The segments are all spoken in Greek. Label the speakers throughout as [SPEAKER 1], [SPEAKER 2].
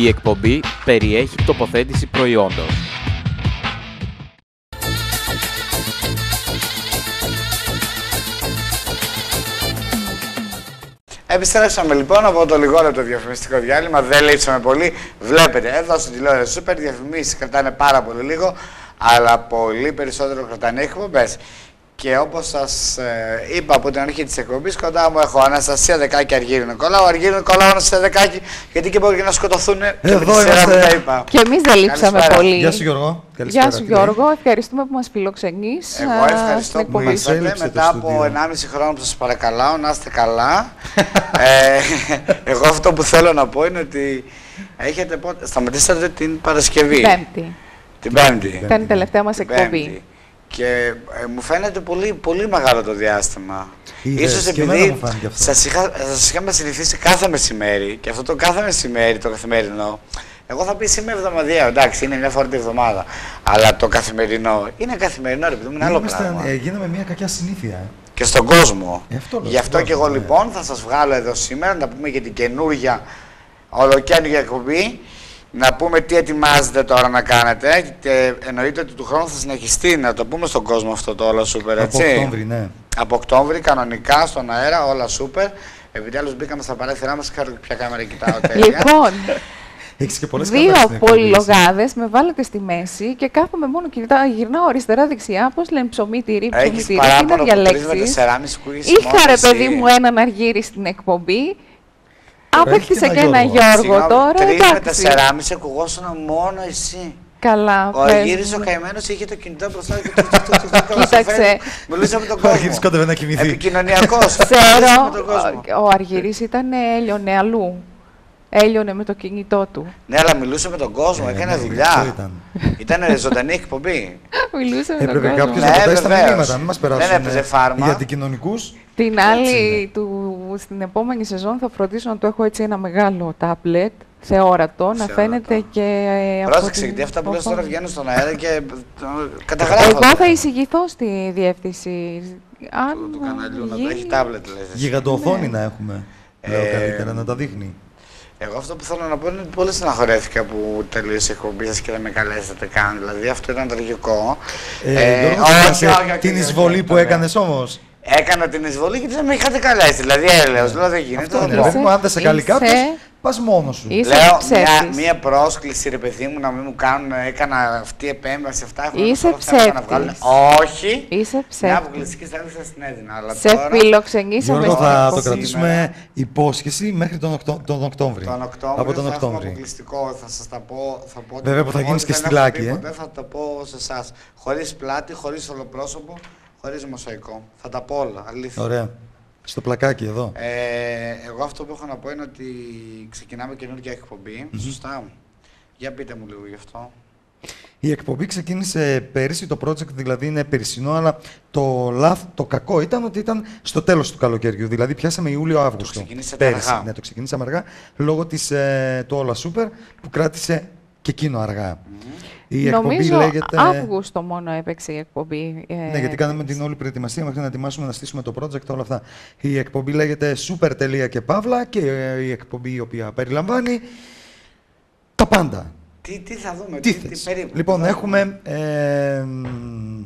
[SPEAKER 1] Η εκπομπή περιέχει τοποθέτηση προϊόντος.
[SPEAKER 2] Επιστρέψαμε λοιπόν από το λιγότερο διαφημιστικό διάλειμμα. Δεν λείψαμε πολύ. Βλέπετε, εδώ στην τηλεόραση σούπερ διαφημίσεις κρατάνε πάρα πολύ λίγο, αλλά πολύ περισσότερο κρατάνε οι εκπομπές. Και όπως σας ε, είπα από την αρχή της εκπομπής, κοντά μου έχω Αναστασία Δεκάκη Αργύρι Νικολάου. Αργύρι Νικολάου, Αναστασία Δεκάκη, γιατί και μπορεί και να σκοτωθούν. και με τη σειρά που τα είπα.
[SPEAKER 3] Και εμείς δεν λείψαμε
[SPEAKER 2] Καλησπέρα.
[SPEAKER 3] πολύ.
[SPEAKER 4] Γεια σου Γιώργο.
[SPEAKER 3] Γεια σου Γιώργο, ευχαριστούμε που μας φιλοξενείς
[SPEAKER 2] Εγώ
[SPEAKER 3] ε,
[SPEAKER 2] ευχαριστώ
[SPEAKER 3] στην
[SPEAKER 2] που
[SPEAKER 3] εκπομπή.
[SPEAKER 2] ήρθατε
[SPEAKER 4] Έλειψε το
[SPEAKER 2] μετά από
[SPEAKER 4] στούντιο.
[SPEAKER 2] 1,5 χρόνο που σας παρακαλάω να είστε καλά. ε, εγώ αυτό που θέλω να πω είναι ότι έχετε πότε, σταματήσατε την Παρασκευή.
[SPEAKER 3] Πέμπτη.
[SPEAKER 2] Την Πέμπτη.
[SPEAKER 3] Ήταν η τελευταία μας
[SPEAKER 2] Την
[SPEAKER 3] εκπομπή.
[SPEAKER 2] Πέμπτη. Και ε, μου φαίνεται πολύ, πολύ μεγάλο το διάστημα.
[SPEAKER 4] Είδες,
[SPEAKER 2] Ίσως
[SPEAKER 4] και εμένα
[SPEAKER 2] επειδή
[SPEAKER 4] μου φάνηκε αυτό.
[SPEAKER 2] σας, είχα, σας είχαμε συνηθίσει κάθε μεσημέρι και αυτό το κάθε μεσημέρι, το καθημερινό, εγώ θα πει είμαι εβδομαδιαίο, εντάξει, είναι μια φορά τη εβδομάδα. Αλλά το καθημερινό είναι καθημερινό, ρε παιδί μου, είναι άλλο
[SPEAKER 4] Είμαστε-
[SPEAKER 2] πράγμα.
[SPEAKER 4] ε, γίναμε μια κακιά συνήθεια. ε.
[SPEAKER 2] Και στον κόσμο.
[SPEAKER 4] Ε, αυτό λέω,
[SPEAKER 2] Γι' αυτό
[SPEAKER 4] στον
[SPEAKER 2] και εγώ
[SPEAKER 4] κόσμο, ναι.
[SPEAKER 2] λοιπόν θα σας βγάλω εδώ σήμερα να τα πούμε για την καινούργια, ολοκένουργια εκπομπή. Να πούμε τι ετοιμάζετε τώρα να κάνετε. Και εννοείται ότι του χρόνου θα συνεχιστεί να το πούμε στον κόσμο αυτό το όλο σούπερ,
[SPEAKER 4] Από
[SPEAKER 2] έτσι.
[SPEAKER 4] Οκτώβρη, ναι.
[SPEAKER 2] Από Οκτώβρη, κανονικά, στον αέρα, όλα σούπερ. Επιτέλους μπήκαμε στα παράθυρά μας, ξέρω ποια κάμερα κοιτάω τέλεια.
[SPEAKER 3] Λοιπόν,
[SPEAKER 4] Έχεις και πολλές
[SPEAKER 3] δύο
[SPEAKER 4] κάμερες στην εκπομπή, εσύ.
[SPEAKER 3] πολυλογάδες με βάλετε στη μέση και κάθομαι μόνο και κοιτάω, γυρνάω αριστερά-δεξιά, πώς λένε ψωμί, τυρί, ψωμί,
[SPEAKER 2] Έχεις
[SPEAKER 3] τυρί, τι να
[SPEAKER 2] παράπονο που τρεις με
[SPEAKER 3] διαλέξεις;
[SPEAKER 2] 4,5 που έχεις
[SPEAKER 3] Είχα
[SPEAKER 2] μόνο
[SPEAKER 3] ρε
[SPEAKER 2] εσύ.
[SPEAKER 3] παιδί μου έναν αργύρι στην εκπομπή, απέκτησα
[SPEAKER 4] και
[SPEAKER 3] και
[SPEAKER 4] ένα
[SPEAKER 3] ένα
[SPEAKER 4] Γιώργο.
[SPEAKER 3] Γιώργο
[SPEAKER 2] Συγγνώμη,
[SPEAKER 3] τώρα,
[SPEAKER 2] τρεις με
[SPEAKER 3] εντάξει.
[SPEAKER 2] 4,5 ακουγόσουν μόνο εσύ.
[SPEAKER 3] Καλά,
[SPEAKER 2] Ο
[SPEAKER 3] πες
[SPEAKER 2] Αργύρης ο
[SPEAKER 3] μου.
[SPEAKER 2] καημένος είχε το κινητό μπροστά και το- το- το- το- το- το-
[SPEAKER 3] Κοίταξε.
[SPEAKER 2] Μιλούσε με τον
[SPEAKER 4] Ο Αργύρης
[SPEAKER 2] κόσμο.
[SPEAKER 4] κόντευε να κοιμηθεί.
[SPEAKER 2] Επικοινωνιακός.
[SPEAKER 3] Ξέρω,
[SPEAKER 2] Μιλούσε με τον κόσμο.
[SPEAKER 3] ο Αργυρής ήταν έλειωνε αλλού. Έλειωνε με το κινητό του.
[SPEAKER 2] Ναι, αλλά μιλούσε με τον κόσμο,
[SPEAKER 4] Ε,
[SPEAKER 2] έκανε
[SPEAKER 4] ναι,
[SPEAKER 2] δουλειά.
[SPEAKER 4] αυτό ήταν.
[SPEAKER 2] Ήταν ζωντανή εκπομπή.
[SPEAKER 3] Μιλούσε με τον
[SPEAKER 4] Έπρεπε
[SPEAKER 3] κόσμο.
[SPEAKER 4] κάποιο
[SPEAKER 2] Ναι,
[SPEAKER 4] να πατάει στα
[SPEAKER 2] βεβαίως.
[SPEAKER 4] μηνύματα, μην μα
[SPEAKER 2] Δεν
[SPEAKER 4] περάσουν.
[SPEAKER 2] έπαιζε φάρμα.
[SPEAKER 4] Για αντικοινωνικούς.
[SPEAKER 3] Την
[SPEAKER 4] Έτσι
[SPEAKER 3] άλλη,
[SPEAKER 4] είναι.
[SPEAKER 3] Του, στην επόμενη σεζόν θα φροντίσω να το έχω έτσι ένα μεγάλο τάμπλετ, θεόρατο, να
[SPEAKER 2] Θεόρατο.
[SPEAKER 3] φαίνεται και ε, από
[SPEAKER 2] Πρόσεξε,
[SPEAKER 3] την
[SPEAKER 2] γιατί αυτά που λες τώρα
[SPEAKER 3] οθόνη.
[SPEAKER 2] βγαίνουν στον αέρα και ε, καταγράφονται.
[SPEAKER 3] Εγώ θα εισηγηθώ στη διεύθυνση. Αν
[SPEAKER 2] Του, του καναλιού να το
[SPEAKER 3] γίνει-
[SPEAKER 2] έχει τάμπλετ, λες. εσύ.
[SPEAKER 4] Γιγαντοοθόνη
[SPEAKER 3] Ναι.
[SPEAKER 4] να έχουμε. Λέω
[SPEAKER 2] Ε,
[SPEAKER 4] καλύτερα να τα δείχνει.
[SPEAKER 2] Εγώ αυτό που θέλω να πω είναι ότι πολύ στεναχωρέθηκα που τελείωσε η εκπομπή σας και δεν με καλέσατε καν. Δηλαδή αυτό ήταν τραγικό.
[SPEAKER 4] Ε, Γιώργος,
[SPEAKER 2] όχι,
[SPEAKER 4] θυμάσαι
[SPEAKER 2] όχι, όχι,
[SPEAKER 4] την
[SPEAKER 2] όχι,
[SPEAKER 4] εισβολή
[SPEAKER 2] όχι,
[SPEAKER 4] που
[SPEAKER 2] βέβαια.
[SPEAKER 4] έκανες όμως;
[SPEAKER 2] Έκανα την εισβολή και δεν με είχατε καλέσει. Δηλαδή έλεος, λέω δεν γίνεται.
[SPEAKER 4] Αυτό
[SPEAKER 2] θα
[SPEAKER 4] είναι.
[SPEAKER 2] πω.
[SPEAKER 4] Ρε παιδί μου, αν δεν σε καλεί
[SPEAKER 3] Είσαι-
[SPEAKER 4] κάποιος, πας μόνος σου.
[SPEAKER 3] Είσαι
[SPEAKER 2] Λέω μια,
[SPEAKER 3] ψεύτης.
[SPEAKER 2] μια πρόσκληση ρε παιδί μου να μην μου κάνουν, έκανα αυτή η επέμβαση, αυτά έχουν
[SPEAKER 3] Είσαι
[SPEAKER 2] όλα αυτά έπρεπε να
[SPEAKER 3] ψεύτης.
[SPEAKER 2] βγάλουν. Όχι.
[SPEAKER 3] Είσαι
[SPEAKER 2] Μια
[SPEAKER 3] ψεύτης.
[SPEAKER 2] αποκλειστική στάση θα την έδινα. Αλλά
[SPEAKER 3] Σε
[SPEAKER 2] τώρα,
[SPEAKER 3] φιλοξενήσαμε
[SPEAKER 4] Γιώργο,
[SPEAKER 3] στην
[SPEAKER 4] θα το
[SPEAKER 3] εκπομπή.
[SPEAKER 4] κρατήσουμε υπόσχεση μέχρι τον, Οκτώ- τον Οκτώβρη.
[SPEAKER 2] τον Οκτώβριο
[SPEAKER 4] Από τον
[SPEAKER 2] θα έχουμε
[SPEAKER 4] Οκτώβρη.
[SPEAKER 2] αποκλειστικό, θα σας τα πω. Θα πω
[SPEAKER 4] Βέβαια που θα
[SPEAKER 2] ό,τι
[SPEAKER 4] γίνεις και
[SPEAKER 2] δεν
[SPEAKER 4] στη
[SPEAKER 2] έχω
[SPEAKER 4] Λάκη,
[SPEAKER 2] πει
[SPEAKER 4] ε.
[SPEAKER 2] ποτέ, θα τα πω σε εσάς. Χωρίς πλάτη, χωρίς ολοπρόσωπο, χωρίς μοσαϊκό. Θα τα πω όλα, αλήθεια.
[SPEAKER 4] Ωραία. Στο πλακάκι εδώ.
[SPEAKER 2] Ε, εγώ αυτό που έχω να πω είναι ότι ξεκινάμε καινούργια εκπομπή. Σωστά. Για πείτε μου λίγο γι' αυτό.
[SPEAKER 4] Η εκπομπή ξεκίνησε πέρυσι, το project δηλαδή είναι περσινό, αλλά το, λάθ, το κακό ήταν ότι ήταν στο τέλος του καλοκαιριού. Δηλαδή πιάσαμε Ιούλιο-Αύγουστο.
[SPEAKER 2] ξεκινήσατε
[SPEAKER 4] πέρυσι.
[SPEAKER 2] αργά.
[SPEAKER 4] Ναι, το ξεκινήσαμε αργά, λόγω της, ε, του Όλα Super που κράτησε και εκείνο αργά. Η εκπομπή
[SPEAKER 3] Νομίζω
[SPEAKER 4] λέγεται...
[SPEAKER 3] Αύγουστο μόνο έπαιξε η εκπομπή. ε,
[SPEAKER 4] Ναι, γιατί κάναμε την όλη προετοιμασία μέχρι να ετοιμάσουμε να στήσουμε το project, όλα αυτά. Η εκπομπή λέγεται Super και Παύλα και ε, η εκπομπή η οποία περιλαμβάνει τα πάντα.
[SPEAKER 2] Τι, τι θα δούμε,
[SPEAKER 4] Τι
[SPEAKER 2] τι, τι
[SPEAKER 4] θες.
[SPEAKER 2] περίπου.
[SPEAKER 4] Λοιπόν,
[SPEAKER 2] τι θα δούμε.
[SPEAKER 4] έχουμε... ε, μ,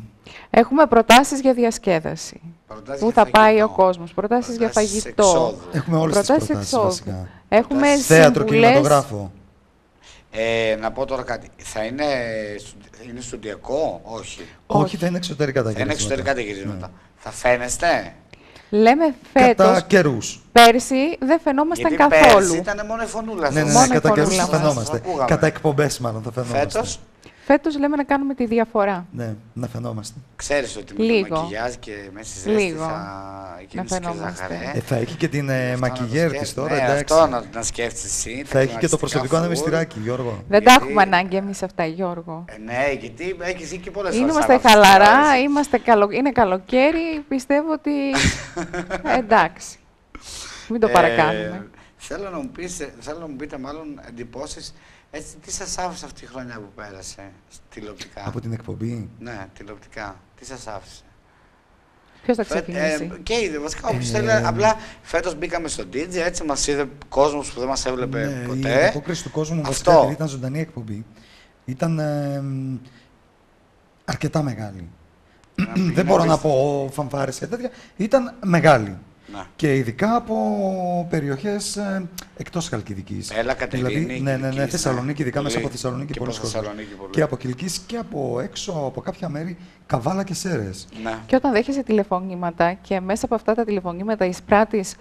[SPEAKER 3] Έχουμε προτάσεις για διασκέδαση.
[SPEAKER 2] Προτάσεις
[SPEAKER 3] Πού
[SPEAKER 2] για
[SPEAKER 3] θα πάει
[SPEAKER 2] φαγητό.
[SPEAKER 3] ο κόσμος. Προτάσεις για
[SPEAKER 2] Προτάσεις
[SPEAKER 3] φαγητό.
[SPEAKER 2] εξόδου.
[SPEAKER 4] Έχουμε όλες τις
[SPEAKER 3] Προτάσεις
[SPEAKER 4] προτάσεις
[SPEAKER 3] εξόδου.
[SPEAKER 4] βασικά.
[SPEAKER 3] Έχουμε
[SPEAKER 2] Προτάσεις
[SPEAKER 4] Θέατρο,
[SPEAKER 3] συμβουλές.
[SPEAKER 4] κινηματογράφο.
[SPEAKER 2] Ε, να πω τώρα κάτι. Θα είναι, στου- είναι στοντιακό, όχι.
[SPEAKER 4] Όχι,
[SPEAKER 3] Όχι.
[SPEAKER 4] θα είναι εξωτερικά τα
[SPEAKER 2] Θα είναι
[SPEAKER 4] γυρίσματα.
[SPEAKER 2] εξωτερικά τα γυρίσματα. Θα φαίνεστε;
[SPEAKER 3] Λέμε
[SPEAKER 4] Κατά
[SPEAKER 3] φέτος,
[SPEAKER 4] καιρούς.
[SPEAKER 3] πέρσι δεν φαινόμασταν
[SPEAKER 2] Γιατί
[SPEAKER 3] καθόλου.
[SPEAKER 2] πέρσι ήταν μόνο η φωνούλα
[SPEAKER 4] Ναι, ναι,
[SPEAKER 2] σας.
[SPEAKER 4] ναι,
[SPEAKER 3] Μόνο
[SPEAKER 4] κατά
[SPEAKER 3] η
[SPEAKER 4] καιρούς θα
[SPEAKER 3] φωνούλα μας.
[SPEAKER 4] φαινόμαστε.
[SPEAKER 2] Σας ακούγαμε.
[SPEAKER 4] Κατά εκπομπές, μάλλον θα φαινόμαστε.
[SPEAKER 2] Φέτος,
[SPEAKER 3] Φέτος λέμε να κάνουμε τη διαφορά.
[SPEAKER 4] Ναι, να φαινόμαστε.
[SPEAKER 2] ξέρεις ότι με
[SPEAKER 3] Λίγο.
[SPEAKER 2] το μακιγιάζ και μέσα στη ζέστη
[SPEAKER 3] Λίγο.
[SPEAKER 2] θα γίνεις και
[SPEAKER 3] φαινόμαστε.
[SPEAKER 2] ζαχαρέ.
[SPEAKER 4] Ε, θα έχει και την ε,
[SPEAKER 2] Αυτό να το
[SPEAKER 4] μακιγέρ
[SPEAKER 2] σκέφ-
[SPEAKER 4] τη τώρα,
[SPEAKER 2] ναι,
[SPEAKER 4] εντάξει.
[SPEAKER 2] αυτό να, να σκέφτεσαι εσύ.
[SPEAKER 4] Θα έχει και το
[SPEAKER 2] κλιματιστικά
[SPEAKER 4] προσωπικό
[SPEAKER 2] φουλ.
[SPEAKER 4] ανεμιστηράκι, Γιώργο.
[SPEAKER 3] Δεν τα
[SPEAKER 2] Γιατί-
[SPEAKER 3] έχουμε ανάγκη εμείς αυτά, Γιώργο.
[SPEAKER 2] Ε, ναι, γιατί έχεις δει και πολλές φορές.
[SPEAKER 3] Είμαστε
[SPEAKER 2] Σάββατο στην
[SPEAKER 3] χαλαρά,
[SPEAKER 2] τηλεόραση.
[SPEAKER 3] είμαστε καλο... είναι καλοκαίρι, πιστεύω ότι ε, εντάξει. Μην το
[SPEAKER 2] Ε,
[SPEAKER 3] παρακάνουμε.
[SPEAKER 2] θέλω, να μου πεις, ε, θέλω να μου πείτε μάλλον εντυπώσεις. Έτσι, τι σας άφησε αυτή η χρονιά που πέρασε τηλεοπτικά;
[SPEAKER 4] Από την εκπομπή;
[SPEAKER 2] Ναι, τηλεοπτικά. Τι σας άφησε;
[SPEAKER 3] Ποιος θα
[SPEAKER 2] Φε-
[SPEAKER 3] ξεκινήσει;
[SPEAKER 2] ε, και είδε, βασικά όποιος
[SPEAKER 4] Ε,
[SPEAKER 2] θέλει. Απλά φέτος μπήκαμε στο DJ, έτσι μας είδε κόσμος που δεν μας έβλεπε
[SPEAKER 4] Ναι, Η
[SPEAKER 2] ποτέ.
[SPEAKER 4] απόκριση του κόσμου
[SPEAKER 2] Αυτό.
[SPEAKER 4] βασικά επειδή ήταν ζωντανή εκπομπή. Ήταν ε, μ, αρκετά μεγάλη. Δεν μπορώ να πω φανφάρες και τέτοια. Ήταν μεγάλη.
[SPEAKER 2] Ναι.
[SPEAKER 4] Και ειδικά από περιοχές ε, εκτός Χαλκιδικής.
[SPEAKER 2] Έλα, Κατερίνη,
[SPEAKER 4] Δηλαδή, ναι, ναι, ναι,
[SPEAKER 2] Κιλκής,
[SPEAKER 4] Θεσσαλονίκη, ειδικά
[SPEAKER 2] πολύ.
[SPEAKER 4] μέσα από Θεσσαλονίκη
[SPEAKER 2] Και
[SPEAKER 4] πολλοί
[SPEAKER 2] από
[SPEAKER 4] κόσμος.
[SPEAKER 2] Θεσσαλονίκη πολύ.
[SPEAKER 4] Και από Κιλκής και από έξω, από κάποια μέρη, Καβάλα και Σέρες.
[SPEAKER 2] Ναι.
[SPEAKER 3] Και όταν δέχεσαι τηλεφωνήματα και μέσα από αυτά τα τηλεφωνήματα εισπράττεις ε,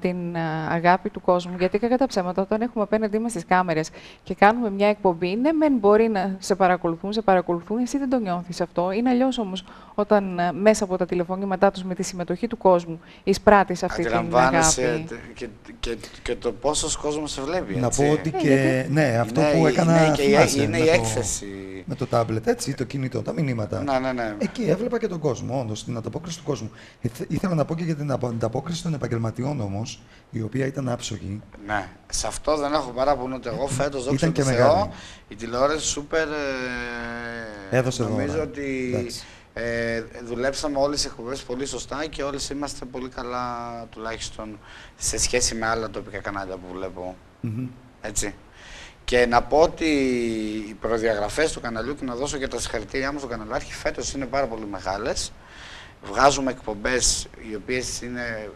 [SPEAKER 3] την ε, αγάπη του κόσμου, γιατί κατά τα ψέματα όταν έχουμε απέναντί μας τις κάμερες και κάνουμε μια εκπομπή, ναι μεν μπορεί να σε παρακολουθούν, σε παρακολουθούν, εσύ δεν το νιώθεις αυτό. Είναι αλλιώς όμως όταν ε, μέσα από τα τηλεφωνήματά τους με τη συμμετοχή του κόσμου εισπράττεις αυτή την
[SPEAKER 2] Αντιλαμβάνεσαι
[SPEAKER 3] αγάπη.
[SPEAKER 2] τε- και, και, και το πόσος κόσμος σε βλέπει.
[SPEAKER 4] Να
[SPEAKER 2] έτσι.
[SPEAKER 4] πω ότι
[SPEAKER 3] Ε,
[SPEAKER 4] και.
[SPEAKER 3] γιατί-
[SPEAKER 4] Ναι, αυτό
[SPEAKER 2] Είναι-
[SPEAKER 4] που έκανα.
[SPEAKER 2] είναι και η-
[SPEAKER 4] θυμάσαι,
[SPEAKER 2] είναι
[SPEAKER 4] με
[SPEAKER 2] η
[SPEAKER 4] το-
[SPEAKER 2] έκθεση.
[SPEAKER 4] Με το τάμπλετ, έτσι, το κινητό, τα μηνύματα.
[SPEAKER 2] Ναι, ναι, ναι.
[SPEAKER 4] Εκεί έβλεπα και τον κόσμο, όντως, την ανταπόκριση του κόσμου. Ήθε- Ήθελα να πω και για την απο- ανταπόκριση των επαγγελματιών όμως, η οποία ήταν άψογη.
[SPEAKER 2] Ναι, σε αυτό δεν έχω παράπονο ούτε εγώ. Φέτος, δόξα
[SPEAKER 4] Ήταν
[SPEAKER 2] τω
[SPEAKER 4] και
[SPEAKER 2] Θεώ,
[SPEAKER 4] μεγάλη.
[SPEAKER 2] η τηλεόραση σούπερ. Ε,
[SPEAKER 4] Έδωσε
[SPEAKER 2] Νομίζω
[SPEAKER 4] δώρα.
[SPEAKER 2] ότι
[SPEAKER 4] Εντάξει.
[SPEAKER 2] ε, δουλέψαμε όλες τις εκπομπές πολύ σωστά και όλες είμαστε πολύ καλά, τουλάχιστον σε σχέση με άλλα τοπικά κανάλια που βλέπω.
[SPEAKER 4] Μμμ.
[SPEAKER 2] Έτσι. Και να πω ότι οι προδιαγραφές του καναλιού και να δώσω και τα συγχαρητήριά μου στον καναλάρχη φέτος είναι πάρα πολύ μεγάλες. Βγάζουμε εκπομπές οι οποίες είναι ε,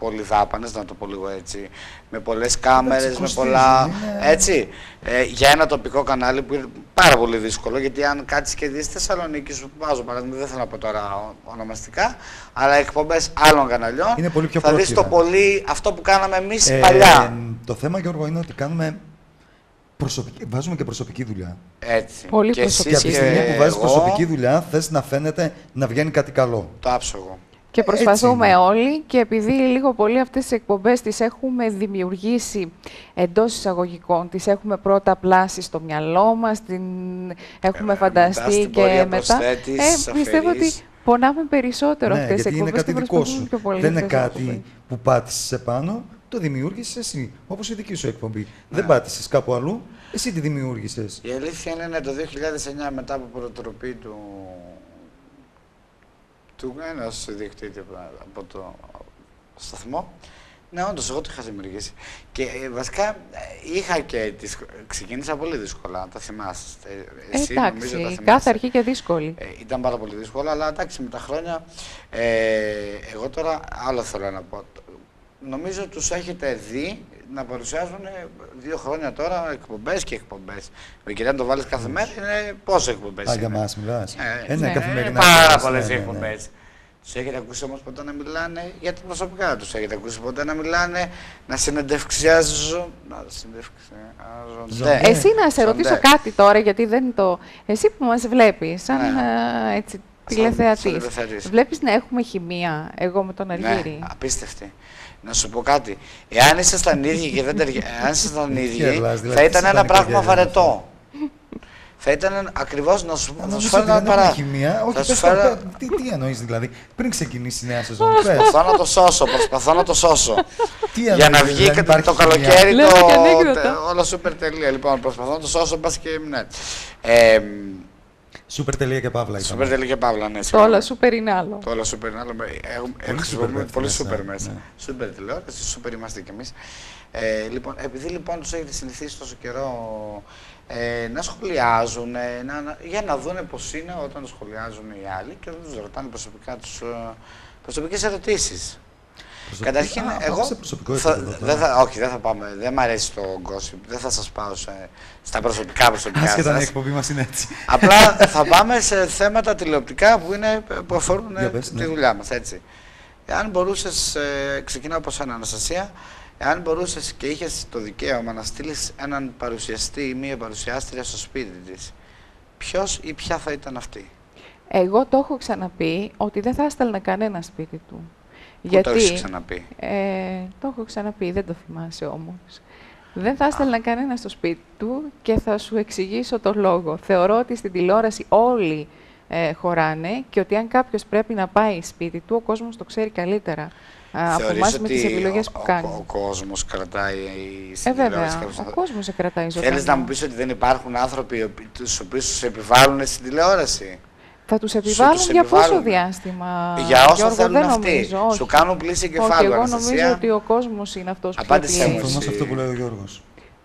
[SPEAKER 2] πολύ δάπανες, να το πω λίγο έτσι, με πολλές κάμερες, με
[SPEAKER 4] κοστίζει,
[SPEAKER 2] πολλά...
[SPEAKER 4] είναι-
[SPEAKER 2] Έτσι, ε, για ένα τοπικό κανάλι που είναι πάρα πολύ δύσκολο, γιατί αν κάτσεις και δεις Θεσσαλονίκη, σου βάζω παράδειγμα, δεν θέλω να πω τώρα ο- ονομαστικά, αλλά εκπομπές άλλων καναλιών,
[SPEAKER 4] Είναι πολύ πιο
[SPEAKER 2] θα δεις το
[SPEAKER 4] πρόχειρα.
[SPEAKER 2] πολύ αυτό που κάναμε εμείς
[SPEAKER 4] Ε,
[SPEAKER 2] παλιά.
[SPEAKER 4] το θέμα, Γιώργο, είναι ότι κάνουμε προσωπική, βάζουμε και προσωπική δουλειά.
[SPEAKER 2] Έτσι.
[SPEAKER 3] Πολύ
[SPEAKER 2] και
[SPEAKER 3] προσωπική.
[SPEAKER 4] Και
[SPEAKER 2] εσείς
[SPEAKER 4] από τη στιγμή που βάζεις
[SPEAKER 2] εγώ,
[SPEAKER 4] προσωπική δουλειά, θες να φαίνεται να βγαίνει κάτι καλό.
[SPEAKER 2] Το άψογο.
[SPEAKER 3] Και
[SPEAKER 4] Έτσι
[SPEAKER 3] προσπαθούμε
[SPEAKER 4] είναι.
[SPEAKER 3] όλοι και επειδή λίγο πολύ αυτές τις εκπομπές τις έχουμε δημιουργήσει εντός εισαγωγικών, τις έχουμε πρώτα πλάσει στο μυαλό μας, την έχουμε
[SPEAKER 2] Ε,
[SPEAKER 3] φανταστεί
[SPEAKER 2] μετά στην
[SPEAKER 3] και
[SPEAKER 2] πορεία
[SPEAKER 3] μετά.
[SPEAKER 2] προσθέτεις,
[SPEAKER 3] ε, πιστεύω ότι
[SPEAKER 2] αφαιρείς.
[SPEAKER 3] πονάμε περισσότερο
[SPEAKER 4] ναι,
[SPEAKER 3] αυτές τις
[SPEAKER 4] γιατί είναι
[SPEAKER 3] εκπομπές
[SPEAKER 4] κάτι
[SPEAKER 3] και
[SPEAKER 4] δικό
[SPEAKER 3] προσπαθούμε
[SPEAKER 4] σου.
[SPEAKER 3] πιο πολύ
[SPEAKER 4] Δεν είναι
[SPEAKER 3] αυτές τις
[SPEAKER 4] κάτι
[SPEAKER 3] εκπομπές.
[SPEAKER 4] που πάτησες επάνω, το δημιούργησες εσύ. Όπως η δική σου εκπομπή.
[SPEAKER 2] Ναι.
[SPEAKER 4] Δεν πάτησες κάπου αλλού, εσύ τη δημιούργησες.
[SPEAKER 2] Η αλήθεια είναι ναι, το 2009 μετά από προτροπή του, του ενός διοικητήτη από- από το σταθμό, ναι, όντως, εγώ το είχα δημιουργήσει. Και ε, βασικά ε, είχα και τις... Ξεκίνησα πολύ δύσκολα, τα θυμάστε.
[SPEAKER 3] Ε,
[SPEAKER 2] Εσύ νομίζω τα
[SPEAKER 3] εντάξει,
[SPEAKER 2] θυμάσαι.
[SPEAKER 3] κάθε αρχή και δύσκολη.
[SPEAKER 2] Ε, ήταν πάρα πολύ δύσκολο, αλλά εντάξει με τα χρόνια. Ε, εγώ τώρα άλλο θέλω να πω. Νομίζω τους έχετε δει να παρουσιάζουν ε, δύο χρόνια τώρα εκπομπές και εκπομπές. Και αν το βάλεις κάθε μέρα είναι πόσο εκπομπές
[SPEAKER 4] Α, για
[SPEAKER 2] είναι.
[SPEAKER 4] μας μιλάς.
[SPEAKER 2] Ε,
[SPEAKER 4] Ε, ναι,
[SPEAKER 3] ναι,
[SPEAKER 4] καθημερινά.
[SPEAKER 2] πάρα
[SPEAKER 4] εκπομπές,
[SPEAKER 2] πολλές
[SPEAKER 4] ναι, ναι, ναι.
[SPEAKER 2] εκπομπές. Τους έχετε ακούσει όμως ποτέ να μιλάνε για τα προσωπικά τους. Έχετε ακούσει ποτέ να μιλάνε, να συνεντευξιάζουν. Να συνεντευξιάζονται.
[SPEAKER 4] Ναι.
[SPEAKER 3] Εσύ να σε ρωτήσω
[SPEAKER 2] Σαντέ.
[SPEAKER 3] κάτι τώρα, γιατί δεν το... Εσύ που μας βλέπεις, σαν
[SPEAKER 2] Ναι.
[SPEAKER 3] ε, έτσι,
[SPEAKER 2] Σαν-
[SPEAKER 3] τηλεθεατής,
[SPEAKER 2] σαν τηλεθεατής.
[SPEAKER 3] βλέπεις να έχουμε χημεία, εγώ με τον Αργύρη.
[SPEAKER 2] Ναι, απίστευτη. Να σου πω κάτι. Εάν ήσασταν ίδιοι και δεν ταιριά... Εάν ήσασταν ίδιοι,
[SPEAKER 4] Γελάς, δηλαδή,
[SPEAKER 2] θα
[SPEAKER 4] τι
[SPEAKER 2] ήταν ένα
[SPEAKER 4] σατανικά
[SPEAKER 2] πράγμα
[SPEAKER 4] γέλια
[SPEAKER 2] βαρετό. θα ήταν ακριβώ να σου,
[SPEAKER 4] Α,
[SPEAKER 2] θα σου
[SPEAKER 4] νομίζω
[SPEAKER 2] φέρω
[SPEAKER 4] ότι
[SPEAKER 2] ένα
[SPEAKER 4] δεν έχουμε
[SPEAKER 2] παρά.
[SPEAKER 4] χημεία. Όχι,
[SPEAKER 2] θα σου
[SPEAKER 4] πες
[SPEAKER 2] φέρω...
[SPEAKER 4] το, τι, τι εννοείς δηλαδή. Πριν ξεκινήσει η νέα σεζόν. πες.
[SPEAKER 2] Προσπαθώ να το σώσω, προσπαθώ να το σώσω.
[SPEAKER 4] Τι
[SPEAKER 2] Για να
[SPEAKER 4] εννοείς,
[SPEAKER 2] βγει
[SPEAKER 4] δεν
[SPEAKER 2] και
[SPEAKER 4] υπάρχει
[SPEAKER 2] το
[SPEAKER 4] χημεία.
[SPEAKER 2] καλοκαίρι
[SPEAKER 3] Λέμε
[SPEAKER 2] το,
[SPEAKER 3] και ανέκδοτα.
[SPEAKER 2] τε- όλο σούπερ τελεία. Λοιπόν, προσπαθώ να το σώσω, μπας και ναι. Ε,
[SPEAKER 4] Σούπερ τελεία και παύλα. ήταν.
[SPEAKER 2] σούπερ τελεία και παύλα, ναι.
[SPEAKER 3] Το
[SPEAKER 2] συγγνώμη.
[SPEAKER 3] όλα σούπερ είναι άλλο.
[SPEAKER 2] Το όλο σούπερ είναι άλλο. με- έχουμε-
[SPEAKER 4] Πολύ
[SPEAKER 2] χρησιμοποιούμε
[SPEAKER 4] σούπερ
[SPEAKER 2] Πολύ
[SPEAKER 4] μέσα,
[SPEAKER 2] σούπερ μέσα.
[SPEAKER 4] ναι.
[SPEAKER 2] Σούπερ τηλεόραση, σούπερ είμαστε κι εμείς. Ε, λοιπόν, επειδή λοιπόν τους έχετε συνηθίσει τόσο καιρό ε, να σχολιάζουν, ε, να, να- για να δούνε πώς είναι όταν σχολιάζουν οι άλλοι και όταν τους ρωτάνε προσωπικά τους, ε, προσωπικές ερωτήσεις.
[SPEAKER 4] Προσωπική-
[SPEAKER 2] Καταρχήν,
[SPEAKER 4] Α, πάμε
[SPEAKER 2] εγώ.
[SPEAKER 4] σε προσωπικό
[SPEAKER 2] θα,
[SPEAKER 4] επίπεδο τώρα.
[SPEAKER 2] δεν θα, όχι, δεν θα πάμε. Δεν μ' αρέσει το gossip. Δεν θα σας πάω σε, στα προσωπικά προσωπικά.
[SPEAKER 4] Άσχετα αν η
[SPEAKER 2] σας.
[SPEAKER 4] εκπομπή μας είναι έτσι.
[SPEAKER 2] Απλά θα πάμε σε θέματα τηλεοπτικά που, είναι, που αφορούν ε,
[SPEAKER 4] Για πες,
[SPEAKER 2] τη
[SPEAKER 4] ναι.
[SPEAKER 2] δουλειά μας, έτσι. Εάν μπορούσες, ε, ξεκινάω από σένα Αναστασία, εάν μπορούσες και είχες το δικαίωμα να στείλεις έναν παρουσιαστή ή μία παρουσιάστρια στο σπίτι της, ποιος ή ποια θα ήταν αυτή;
[SPEAKER 3] Εγώ το έχω ξαναπεί ότι δεν θα έστελνα κανένα σπίτι του.
[SPEAKER 2] Πού το έχεις ξαναπεί.
[SPEAKER 3] Ε, το έχω ξαναπεί, δεν το θυμάσαι όμως. Δεν θα έστελνα κανένα στο σπίτι του και θα σου εξηγήσω το λόγο. Θεωρώ ότι στην τηλεόραση όλοι ε, χωράνε και ότι αν κάποιος πρέπει να πάει σπίτι του, ο κόσμος το ξέρει καλύτερα α, από
[SPEAKER 2] Θεωρείς
[SPEAKER 3] εμάς με τις
[SPEAKER 2] ότι
[SPEAKER 3] επιλογές
[SPEAKER 2] ο,
[SPEAKER 3] που
[SPEAKER 2] ο,
[SPEAKER 3] κάνεις.
[SPEAKER 2] ο, κόσμος κρατάει
[SPEAKER 3] ε,
[SPEAKER 2] στην τηλεόραση
[SPEAKER 3] βέβαια,
[SPEAKER 2] κάποιους
[SPEAKER 3] ο
[SPEAKER 2] άνθρωπους.
[SPEAKER 3] κόσμος σε κρατάει ζωντανό.
[SPEAKER 2] Θέλεις να μου πεις ότι δεν υπάρχουν άνθρωποι οι οποίοι- τους οποίους τους επιβάλλουν στην τηλεόραση;
[SPEAKER 3] Θα τους επιβάλλουν
[SPEAKER 2] τους
[SPEAKER 3] για πόσο
[SPEAKER 2] επιβάλλουν.
[SPEAKER 3] διάστημα,
[SPEAKER 2] Για όσα
[SPEAKER 3] Γιώργο,
[SPEAKER 2] θέλουν
[SPEAKER 3] δεν
[SPEAKER 2] αυτοί.
[SPEAKER 3] νομίζω. όχι.
[SPEAKER 2] Σου κάνουν πλήση
[SPEAKER 3] Όχι,
[SPEAKER 2] εγκεφάλου,
[SPEAKER 3] εγώ
[SPEAKER 2] Αναστασία.
[SPEAKER 3] νομίζω ότι ο κόσμος είναι αυτός που
[SPEAKER 2] Απάντησέ
[SPEAKER 3] θα
[SPEAKER 2] μου,
[SPEAKER 3] επιλέγει.
[SPEAKER 4] Συμφωνώ σε
[SPEAKER 2] εσύ.
[SPEAKER 4] αυτό που λέει ο Γιώργος.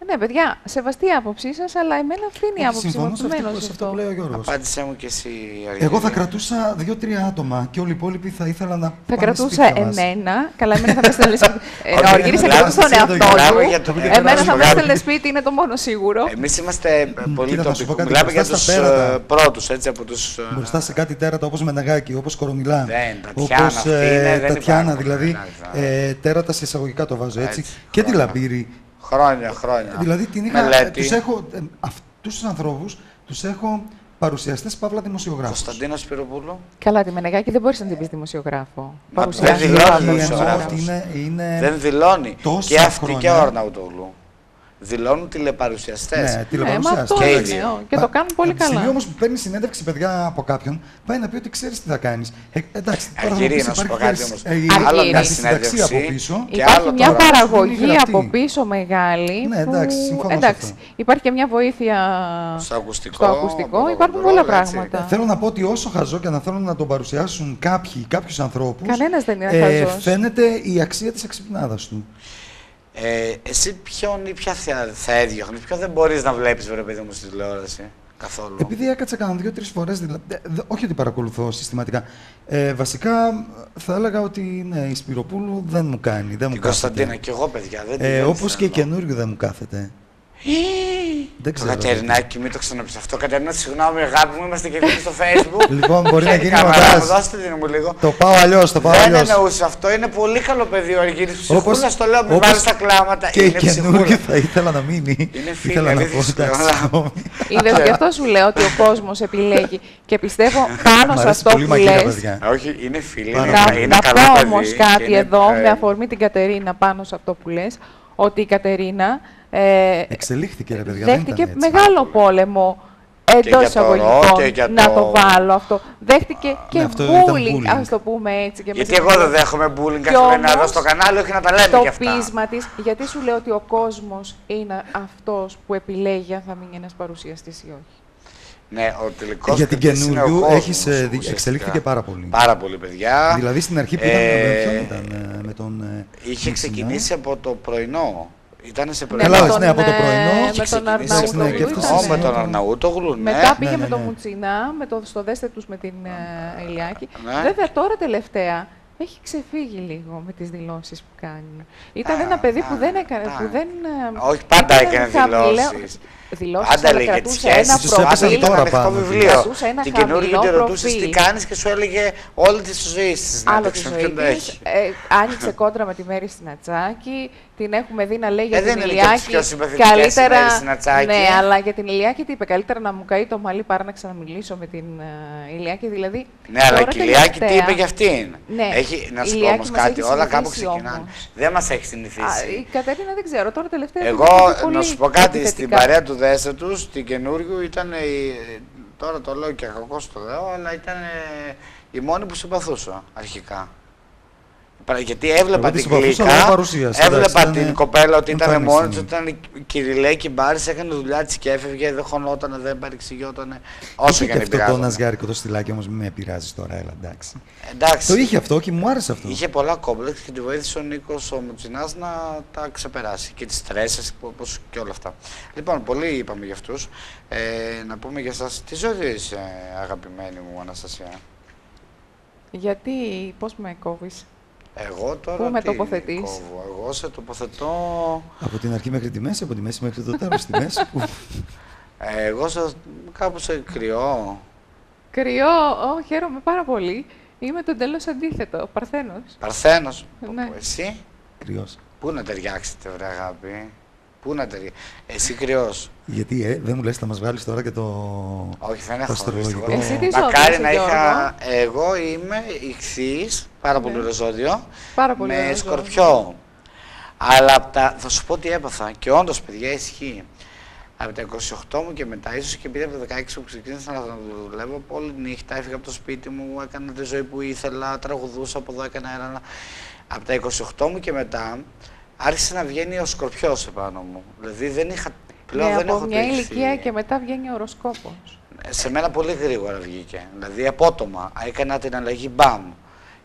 [SPEAKER 3] Ναι, παιδιά, σεβαστή η άποψή σας, αλλά εμένα αυτή είναι η
[SPEAKER 4] Όχι,
[SPEAKER 3] άποψή μου.
[SPEAKER 4] συμφωνώ σε αυτό,
[SPEAKER 3] επιμένω
[SPEAKER 4] που-
[SPEAKER 3] σε
[SPEAKER 4] σε αυτό που
[SPEAKER 3] αυτό.
[SPEAKER 4] λέει ο Γιώργος.
[SPEAKER 2] Απάντησέ μου και εσύ, Αργύρη.
[SPEAKER 4] Εγώ θα κρατούσα δύο-τρία άτομα και όλοι οι υπόλοιποι θα ήθελα να
[SPEAKER 3] Θα
[SPEAKER 4] πάνε
[SPEAKER 3] κρατούσα
[SPEAKER 4] σπίτια μας.
[SPEAKER 3] εμένα. Καλά, εμένα θα με έστελνε σπίτι. Ε,
[SPEAKER 2] Όχι,
[SPEAKER 3] Ο Αργύρης θα
[SPEAKER 2] μιλάμε
[SPEAKER 3] κρατούσε τον
[SPEAKER 4] για το
[SPEAKER 3] εαυτό
[SPEAKER 2] μιλάμε
[SPEAKER 3] του.
[SPEAKER 2] για το-
[SPEAKER 3] Εμένα θα με
[SPEAKER 2] Μεγάλο.
[SPEAKER 3] έστελνε σπίτι, είναι το μόνο σίγουρο.
[SPEAKER 2] Εμείς είμαστε ε, πολύ
[SPEAKER 4] κοίτα, θα σου πω
[SPEAKER 2] τοπικοί.
[SPEAKER 4] κάτι,
[SPEAKER 2] Μιλάμε για
[SPEAKER 4] μπροστά
[SPEAKER 2] τους
[SPEAKER 4] στα πέρατα.
[SPEAKER 2] πρώτους, έτσι από τους.
[SPEAKER 4] Μπροστά σε κάτι τέρατα όπως Μενεγάκη, όπως Κορομιλά,
[SPEAKER 2] Δεν, Τατιάνα
[SPEAKER 4] όπως
[SPEAKER 2] αυτή
[SPEAKER 4] ε,
[SPEAKER 2] είναι, δεν
[SPEAKER 4] Τατιάνα,
[SPEAKER 2] υπάρχουν,
[SPEAKER 4] δηλαδή
[SPEAKER 2] εντάξει,
[SPEAKER 4] ε, τέρατα σε εισαγωγικά το βάζω έτσι,
[SPEAKER 2] Έτσι,
[SPEAKER 4] και τη
[SPEAKER 2] χρόνια.
[SPEAKER 4] Λαμπύρη.
[SPEAKER 2] Χρόνια, χρόνια.
[SPEAKER 4] Δηλαδή την είχα,
[SPEAKER 2] Μελέτη.
[SPEAKER 4] τους έχω, ε, αυτούς τους ανθρώπους τους έχω παρουσιαστές παύλα δημοσιογράφους.
[SPEAKER 2] Κωνσταντίνα Σπυροπούλου.
[SPEAKER 3] Καλά, τη Μενεγάκη δεν μπορείς να την πεις δημοσιογράφο.
[SPEAKER 2] Μα
[SPEAKER 3] Παρουσιάζει
[SPEAKER 2] δεν δηλώνει
[SPEAKER 3] πάντα
[SPEAKER 2] δημοσιογράφος.
[SPEAKER 3] δημοσιογράφος.
[SPEAKER 4] ότι είναι, είναι
[SPEAKER 2] Δεν δηλώνει.
[SPEAKER 4] τόσα
[SPEAKER 2] Και αυτή και
[SPEAKER 4] χρόνια.
[SPEAKER 2] ο Αρναουτόγλου. Δηλώνουν τηλεπαρουσιαστές.
[SPEAKER 4] Ναι,
[SPEAKER 3] Ναι, μα
[SPEAKER 4] τηλεπαρουσιάστες.
[SPEAKER 3] αυτό
[SPEAKER 2] Και οι
[SPEAKER 3] είναι.
[SPEAKER 2] δύο.
[SPEAKER 3] ο, Και το κάνουν πολύ
[SPEAKER 4] Από τη στιγμή
[SPEAKER 3] καλά.
[SPEAKER 4] όμως που παίρνει συνέντευξη, παιδιά, από κάποιον, πάει να πει ότι ξέρεις τι θα κάνεις. Ε, εντάξει, τώρα θα μου
[SPEAKER 2] Αργυρή,
[SPEAKER 4] πεις,
[SPEAKER 2] να σου πω
[SPEAKER 4] υπάρχει
[SPEAKER 2] κάτι όμως.
[SPEAKER 4] ε, η-
[SPEAKER 3] Άλλο
[SPEAKER 4] η
[SPEAKER 3] μια
[SPEAKER 4] συνταξία
[SPEAKER 2] συνέντευξη.
[SPEAKER 4] από πίσω.
[SPEAKER 2] Και
[SPEAKER 3] Υπάρχει
[SPEAKER 2] άλλο
[SPEAKER 3] μια
[SPEAKER 2] τώρα.
[SPEAKER 3] παραγωγή
[SPEAKER 4] Είναι γραφτή.
[SPEAKER 3] από πίσω μεγάλη.
[SPEAKER 4] Ναι,
[SPEAKER 3] που-
[SPEAKER 4] εντάξει, συμφωνώ σε
[SPEAKER 3] εντάξει,
[SPEAKER 4] αυτό.
[SPEAKER 3] Υπάρχει και μια βοήθεια
[SPEAKER 2] Στο ακουστικό.
[SPEAKER 3] στο ακουστικό.
[SPEAKER 2] από το
[SPEAKER 3] Υπάρχουν
[SPEAKER 2] control,
[SPEAKER 3] πολλά
[SPEAKER 2] έτσι.
[SPEAKER 3] πράγματα.
[SPEAKER 4] Ε, Θέλω να πω ότι όσο χαζό και να θέλουν να τον παρουσιάσουν κάποιοι, κάποιους ανθρώπους,
[SPEAKER 3] Κανένας δεν είναι
[SPEAKER 4] ε,
[SPEAKER 3] χαζός.
[SPEAKER 4] φαίνεται η αξία της εξυπνάδας του.
[SPEAKER 2] Ε, εσύ ποιον ή ποια θα, θα έδιωχνε, ποιον δεν μπορείς να βλέπεις, βρε παιδί μου, στη τηλεόραση. Καθόλου;
[SPEAKER 4] Επειδή έκατσα κανένα δύο-τρεις φορές, δηλαδή, ε, δε- όχι ότι παρακολουθώ συστηματικά. Ε, βασικά θα έλεγα ότι ναι, η Σπυροπούλου δεν μου κάνει. Δεν μου
[SPEAKER 2] Την
[SPEAKER 4] κάθεται.
[SPEAKER 2] Κωνσταντίνα και εγώ, παιδιά. Δεν την
[SPEAKER 4] Ε,
[SPEAKER 2] δεν
[SPEAKER 4] Όπως και η
[SPEAKER 2] θέλω.
[SPEAKER 4] καινούριο δεν μου κάθεται. Δεν
[SPEAKER 2] Το
[SPEAKER 4] ξέρω.
[SPEAKER 2] Κατερινάκι, μην το ξαναπείς αυτό. Κατερίνα, συγγνώμη, αγάπη μου, είμαστε και φίλοι στο facebook.
[SPEAKER 4] Λοιπόν, μπορεί να
[SPEAKER 2] Ποια είναι η
[SPEAKER 4] γίνει
[SPEAKER 2] κάμερα
[SPEAKER 4] μοντάζ.
[SPEAKER 2] μου, Δώστε την μου λίγο.
[SPEAKER 4] Το πάω αλλιώς, το πάω
[SPEAKER 2] Δεν
[SPEAKER 4] αλλιώς.
[SPEAKER 2] εννοούσε αυτό, είναι πολύ καλό παιδί ο Αργύρης.
[SPEAKER 4] Όπως-
[SPEAKER 2] Ψυχούλα στο λέω, μην
[SPEAKER 4] όπως
[SPEAKER 2] βάλεις τα κλάματα.
[SPEAKER 4] Και η
[SPEAKER 2] είναι
[SPEAKER 4] καινούργια
[SPEAKER 2] ψυχούλα.
[SPEAKER 4] θα ήθελα να μείνει.
[SPEAKER 2] Είναι φίλη,
[SPEAKER 4] Ήθελα να
[SPEAKER 2] αλήθεια
[SPEAKER 4] πω,
[SPEAKER 2] σου
[SPEAKER 4] εντάξει,
[SPEAKER 2] λέω.
[SPEAKER 4] συγγνώμη.
[SPEAKER 3] Είδες, γι' αυτό σου λέω ότι ο κόσμος επιλέγει. Και πιστεύω πάνω
[SPEAKER 4] Μ'
[SPEAKER 3] σε
[SPEAKER 4] αρέσει
[SPEAKER 3] αυτό
[SPEAKER 4] πολύ
[SPEAKER 3] που
[SPEAKER 4] μαγείρα,
[SPEAKER 3] λες,
[SPEAKER 4] παιδιά.
[SPEAKER 2] Όχι, είναι φίλη,
[SPEAKER 4] Πάρα
[SPEAKER 2] είναι,
[SPEAKER 3] Να,
[SPEAKER 4] πολύ.
[SPEAKER 2] είναι
[SPEAKER 3] να
[SPEAKER 2] καλό
[SPEAKER 3] πω
[SPEAKER 2] παιδί.
[SPEAKER 3] όμω κάτι
[SPEAKER 2] είναι,
[SPEAKER 3] εδώ,
[SPEAKER 2] ε,
[SPEAKER 3] με αφορμή την Κατερίνα, πάνω σε αυτό που λες, ότι η Κατερίνα ε,
[SPEAKER 4] Εξελίχθηκε, ρε παιδιά. δεν
[SPEAKER 3] δέχτηκε
[SPEAKER 4] ήταν έτσι.
[SPEAKER 3] μεγάλο πόλεμο εντός
[SPEAKER 2] για το
[SPEAKER 3] εισαγωγικών.
[SPEAKER 2] ρο και για
[SPEAKER 3] Να
[SPEAKER 2] το-
[SPEAKER 3] το βάλω αυτό. Δέχτηκε και
[SPEAKER 4] αυτό ήταν
[SPEAKER 3] bullying,
[SPEAKER 4] bullying.
[SPEAKER 3] ας το πούμε έτσι. Και
[SPEAKER 2] Γιατί
[SPEAKER 3] μέσα
[SPEAKER 2] εγώ
[SPEAKER 3] στην-
[SPEAKER 2] δεν δέχομαι bullying
[SPEAKER 3] Κι
[SPEAKER 2] καθημερινά εδώ
[SPEAKER 3] όμως,
[SPEAKER 2] στο κανάλι, όχι να τα λέμε
[SPEAKER 3] το
[SPEAKER 2] κι αυτά.
[SPEAKER 3] πείσμα της, γιατί σου λέω ότι ο κόσμος είναι αυτός που επιλέγει αν θα μείνει ένας παρουσιαστής ή όχι.
[SPEAKER 2] Ναι, ο τελικός
[SPEAKER 4] Για την καινούριου έχεις, ε, δι- εξελίχθηκε πάρα πολύ.
[SPEAKER 2] Πάρα πολύ, παιδιά.
[SPEAKER 4] Δηλαδή στην αρχή που ήταν.
[SPEAKER 2] Ε,
[SPEAKER 4] ποιον ήταν ε, με τον. ε,
[SPEAKER 2] Είχε
[SPEAKER 4] Μουτσινά.
[SPEAKER 2] ξεκινήσει από το πρωινό. Ήταν σε
[SPEAKER 3] Ναι,
[SPEAKER 4] Καλά,
[SPEAKER 2] πρωινό.
[SPEAKER 3] με
[SPEAKER 4] όχι, ναι, από το
[SPEAKER 3] ε,
[SPEAKER 4] πρωινό.
[SPEAKER 3] Με
[SPEAKER 2] Είχε
[SPEAKER 3] τον
[SPEAKER 2] ξεκινήσει
[SPEAKER 4] Εντάξει, ναι,
[SPEAKER 3] Αρναούτογλου
[SPEAKER 4] και αυτός
[SPEAKER 3] ήταν,
[SPEAKER 2] Ω,
[SPEAKER 4] ήταν,
[SPEAKER 2] με
[SPEAKER 3] ε,
[SPEAKER 2] τον
[SPEAKER 4] ναι.
[SPEAKER 2] Αρναούτογλου, ναι.
[SPEAKER 3] Μετά πήγε
[SPEAKER 4] Ναι,
[SPEAKER 3] με
[SPEAKER 4] ναι,
[SPEAKER 3] το
[SPEAKER 4] ναι.
[SPEAKER 3] Μουτσινά, με το, στο δέστε τους με την ε, Ηλιάκη.
[SPEAKER 2] Ναι.
[SPEAKER 3] Βέβαια τώρα τελευταία έχει ξεφύγει λίγο με τις δηλώσεις που κάνει. Ήταν
[SPEAKER 2] Α,
[SPEAKER 3] ένα παιδί
[SPEAKER 2] α,
[SPEAKER 3] που δεν έκανε,
[SPEAKER 2] α.
[SPEAKER 3] που δεν... ε,
[SPEAKER 2] Όχι, πάντα
[SPEAKER 3] ήταν
[SPEAKER 2] έκανε
[SPEAKER 3] χαμηλό-
[SPEAKER 2] δηλώσεις.
[SPEAKER 3] Δηλώσεις,
[SPEAKER 2] Πάντα
[SPEAKER 3] αλλά
[SPEAKER 2] έλεγε τις
[SPEAKER 3] κρατούσε ένα
[SPEAKER 2] σχέσεις
[SPEAKER 4] τους
[SPEAKER 2] του.
[SPEAKER 4] έπεσαν
[SPEAKER 3] προφίλ.
[SPEAKER 2] Πάντα
[SPEAKER 4] τώρα
[SPEAKER 2] ήταν ανοιχτό
[SPEAKER 4] πάνω.
[SPEAKER 2] βιβλίο.
[SPEAKER 3] Κρατούσε ένα
[SPEAKER 2] Την καινούργια
[SPEAKER 3] χαμηλό
[SPEAKER 2] τη ρωτούσε τι
[SPEAKER 3] προφίλ.
[SPEAKER 2] κάνεις και σου έλεγε όλη τη ζωή τη
[SPEAKER 3] Άλλο τη
[SPEAKER 2] συνέντευξη.
[SPEAKER 3] ζωή
[SPEAKER 2] Ποιον το
[SPEAKER 3] της.
[SPEAKER 2] έχεις;
[SPEAKER 3] Ε, άνοιξε κόντρα με τη Μέρη στην Ατσάκη. Την έχουμε δει να λέει για
[SPEAKER 2] Ε,
[SPEAKER 3] την
[SPEAKER 2] δεν είναι και από τις
[SPEAKER 3] Ηλιάκη.
[SPEAKER 2] πιο συμπαθητικές η
[SPEAKER 3] Καλύτερα.
[SPEAKER 2] Μέρη στην Ατσάκη.
[SPEAKER 3] Ναι, αλλά για την Ηλιάκη τι είπε. Καλύτερα να μου καεί το μαλλί παρά να ξαναμιλήσω με την ε, Ηλιάκη. Δηλαδή.
[SPEAKER 2] Ναι, αλλά
[SPEAKER 3] τώρα
[SPEAKER 2] η Κυλιάκη τι
[SPEAKER 3] τελευταία-
[SPEAKER 2] είπε για αυτήν;
[SPEAKER 3] Ναι,
[SPEAKER 2] Έχει, να
[SPEAKER 3] η
[SPEAKER 2] σου πω
[SPEAKER 3] Ηλιάκη
[SPEAKER 2] όμως
[SPEAKER 3] μας
[SPEAKER 2] κάτι,
[SPEAKER 3] έχει
[SPEAKER 2] όλα κάπου
[SPEAKER 3] συνηθίσει
[SPEAKER 2] ξεκινάνε.
[SPEAKER 3] όμως.
[SPEAKER 2] Δεν μας έχει
[SPEAKER 3] Α, η
[SPEAKER 2] συνηθίσει.
[SPEAKER 3] Κατερίνα δεν ξέρω. Τώρα τελευταία. την
[SPEAKER 2] Εγώ,
[SPEAKER 3] έχω δει πολύ
[SPEAKER 2] να σου πω κάτι, στην
[SPEAKER 3] επιθετικά.
[SPEAKER 2] παρέα του δέστε τους, στην καινούργιου ήταν η. Τώρα το λέω και κακό το λέω, αλλά ήταν ε, η μόνη που συμπαθούσα αρχικά. Παρα- Γιατί έβλεπα
[SPEAKER 4] Εγώ τη
[SPEAKER 2] την
[SPEAKER 4] συμπαθούσα,
[SPEAKER 2] κλίκα,
[SPEAKER 4] αλλά δεν παρουσίασε,
[SPEAKER 2] έβλεπα
[SPEAKER 4] εντάξει,
[SPEAKER 2] την
[SPEAKER 4] ήταν-
[SPEAKER 2] κοπέλα ότι ήταν
[SPEAKER 4] εμφάνιση
[SPEAKER 2] μόνη της,
[SPEAKER 4] είναι.
[SPEAKER 2] ήταν η Κυριλέκη Μπάρη, έκανε δουλειά της και έφευγε, δεν χωνόταν, δεν παρεξηγιόταν. Όσο
[SPEAKER 4] Είχε
[SPEAKER 2] και
[SPEAKER 4] και
[SPEAKER 2] αν
[SPEAKER 4] αυτό το
[SPEAKER 2] πειράζει.
[SPEAKER 4] ναζιάρικο το στυλάκι όμως, μην με πειράζει τώρα, έλα εντάξει.
[SPEAKER 2] Εντάξει.
[SPEAKER 4] Το είχε αυτό και μου άρεσε αυτό.
[SPEAKER 2] Είχε πολλά κόμπλεξ και τη βοήθησε ο Νίκος ο Μουτσινά να τα ξεπεράσει. Και τις τρέσει όπως και όλα αυτά. Λοιπόν, πολύ είπαμε για αυτούς. Ε, να πούμε για εσά, τι ζωή είσαι, αγαπημένη μου Αναστασία.
[SPEAKER 3] Γιατί, πώς με κόβεις;
[SPEAKER 2] Εγώ τώρα.
[SPEAKER 3] Πού με
[SPEAKER 2] τι
[SPEAKER 3] τοποθετείς;
[SPEAKER 2] κόβω, Εγώ σε τοποθετώ.
[SPEAKER 4] Από την αρχή μέχρι τη μέση, από τη μέση μέχρι το τέλος. Στη μέση που.
[SPEAKER 2] ε, εγώ σε, κάπου σε κρυό.
[SPEAKER 3] Κρυό, Ω, χαίρομαι πάρα πολύ. Είμαι το εντελώς αντίθετο. Παρθένος.
[SPEAKER 2] Παρθένος.
[SPEAKER 3] Ναι.
[SPEAKER 2] Εσύ;
[SPEAKER 4] Κρυός.
[SPEAKER 2] Πού να ταιριάξετε, βρε αγάπη; Πού να ταιριάξετε. Εσύ κρυός.
[SPEAKER 4] Γιατί ε, δεν μου λες θα μας βάλεις τώρα και το.
[SPEAKER 2] Όχι, δεν έχω
[SPEAKER 4] αστρολογικό.
[SPEAKER 2] δυστυχώς.
[SPEAKER 3] Εσύ τι ζώδιο
[SPEAKER 2] Μακάρι
[SPEAKER 3] είσαι,
[SPEAKER 2] να
[SPEAKER 3] Γιώργο;
[SPEAKER 2] είχα. Εγώ είμαι ηχθής, πάρα πολύ
[SPEAKER 3] Ναι.
[SPEAKER 2] ωραίο ζώδιο.
[SPEAKER 3] Πάρα πολύ
[SPEAKER 2] με
[SPEAKER 3] ωραίο
[SPEAKER 2] σκορπιό. Αλλά απ' τα, θα σου πω τι έπαθα. Και όντως, παιδιά, ισχύει. Από τα 28 μου και μετά, ίσως και επειδή από τα 16 που ξεκίνησα να δουλεύω, όλη νύχτα έφυγα από το σπίτι μου, έκανα τη ζωή που ήθελα, τραγουδούσα από εδώ, έκανα ένα. Από τα 28 μου και μετά, άρχισε να βγαίνει ο σκορπιός επάνω μου. Δηλαδή δεν είχα. Πλέον
[SPEAKER 3] ναι,
[SPEAKER 2] δεν
[SPEAKER 3] από
[SPEAKER 2] έχω
[SPEAKER 3] μια
[SPEAKER 2] το ηχθή.
[SPEAKER 3] ηλικία και μετά βγαίνει ο οροσκόπος.
[SPEAKER 2] σε μένα πολύ γρήγορα βγήκε. Δηλαδή απότομα. Έκανα την αλλαγή μπαμ.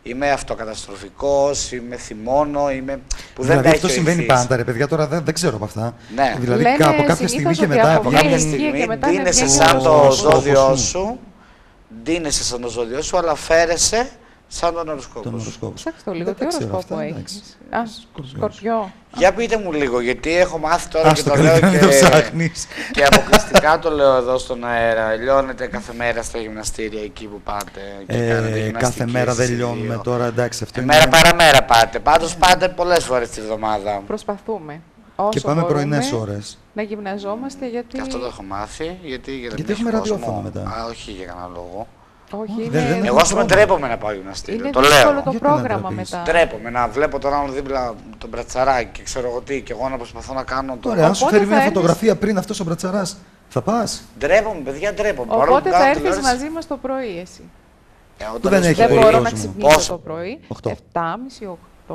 [SPEAKER 2] Είμαι αυτοκαταστροφικός, είμαι θυμώνω, είμαι. που δεν
[SPEAKER 4] δηλαδή
[SPEAKER 2] τα
[SPEAKER 4] αυτό
[SPEAKER 2] έχει
[SPEAKER 4] συμβαίνει
[SPEAKER 2] βοηθήσει.
[SPEAKER 4] πάντα, ρε παιδιά. Τώρα δεν, δεν ξέρω από αυτά.
[SPEAKER 2] Ναι.
[SPEAKER 4] Δηλαδή
[SPEAKER 3] Λένε
[SPEAKER 4] από κάποια στιγμή
[SPEAKER 3] συνήθως
[SPEAKER 4] και
[SPEAKER 3] ότι
[SPEAKER 4] μετά.
[SPEAKER 3] από
[SPEAKER 4] βγαίνει-
[SPEAKER 2] Κάποια
[SPEAKER 3] Βγαίνει
[SPEAKER 2] στιγμή
[SPEAKER 3] και μετά να
[SPEAKER 2] ντύνεσαι
[SPEAKER 3] βγαίνει
[SPEAKER 2] σαν
[SPEAKER 3] ο
[SPEAKER 2] το
[SPEAKER 3] οροσκόπος
[SPEAKER 2] ζώδιό
[SPEAKER 4] σου.
[SPEAKER 2] σου, ντύνεσαι σαν το ζώδιό σου, αλλά φέρεσαι σαν τον οροσκόπο
[SPEAKER 4] Τον
[SPEAKER 2] σου.
[SPEAKER 4] οροσκόπο.
[SPEAKER 3] Ψάξτε το λίγο,
[SPEAKER 4] Δεν
[SPEAKER 3] τι
[SPEAKER 4] τα ξέρω
[SPEAKER 3] οροσκόπο
[SPEAKER 4] αυτά,
[SPEAKER 3] έχεις.
[SPEAKER 4] εντάξει.
[SPEAKER 3] Α,
[SPEAKER 4] Σκορπιός.
[SPEAKER 3] σκορπιό.
[SPEAKER 2] Για πείτε μου λίγο, γιατί έχω μάθει τώρα
[SPEAKER 4] Ας
[SPEAKER 2] και
[SPEAKER 4] το
[SPEAKER 2] το λέω
[SPEAKER 4] καλύτερα, μην το
[SPEAKER 2] και,
[SPEAKER 4] ψάχνεις.
[SPEAKER 2] και αποκλειστικά το λέω εδώ στον αέρα. Λιώνετε κάθε μέρα στα γυμναστήρια εκεί που πάτε και κάνετε
[SPEAKER 4] Ε,
[SPEAKER 2] γυμναστική
[SPEAKER 4] κάθε μέρα δεν
[SPEAKER 2] εσείς οι
[SPEAKER 4] λιώνουμε
[SPEAKER 2] δύο.
[SPEAKER 4] τώρα, εντάξει. Αυτό
[SPEAKER 2] Ε,
[SPEAKER 4] είναι-
[SPEAKER 2] Μέρα παραμέρα πάτε. Πάντως πάτε πολλές φορές τη βδομάδα.
[SPEAKER 3] Προσπαθούμε. Όσο
[SPEAKER 4] Και πάμε
[SPEAKER 3] μπορούμε
[SPEAKER 4] πρωινέ ώρες.
[SPEAKER 3] Να γυμναζόμαστε γιατί.
[SPEAKER 2] Και αυτό το έχω μάθει. Γιατί, για να
[SPEAKER 4] Γιατί
[SPEAKER 2] μην έχει
[SPEAKER 4] έχουμε
[SPEAKER 2] κόσμο.
[SPEAKER 4] ραδιόφωνο μετά.
[SPEAKER 2] Α, όχι για κανένα λόγο.
[SPEAKER 3] Όχι, είναι...
[SPEAKER 2] Εγώ, σου
[SPEAKER 4] με
[SPEAKER 2] ντρέπομαι να πάω γυμναστήριο.
[SPEAKER 3] Είναι
[SPEAKER 2] το λέω.
[SPEAKER 3] το πρόγραμμα μετά.
[SPEAKER 2] Τρέπομαι να βλέπω τον άλλον δίπλα τον μπρατσαράκι και ξέρω εγώ τι, και εγώ να προσπαθώ να κάνω το.
[SPEAKER 4] Ωραία, αν σου φέρει μια φωτογραφία πριν αυτός ο μπρατσαράς, θα πας;
[SPEAKER 2] Ντρέπομαι, παιδιά, ντρέπομαι.
[SPEAKER 3] Οπότε θα
[SPEAKER 2] έρθεις
[SPEAKER 3] μαζί μας το πρωί, εσύ.
[SPEAKER 2] Ε,
[SPEAKER 4] δεν
[SPEAKER 3] μπορώ να ξυπνήσω το πρωί. 7.30-8.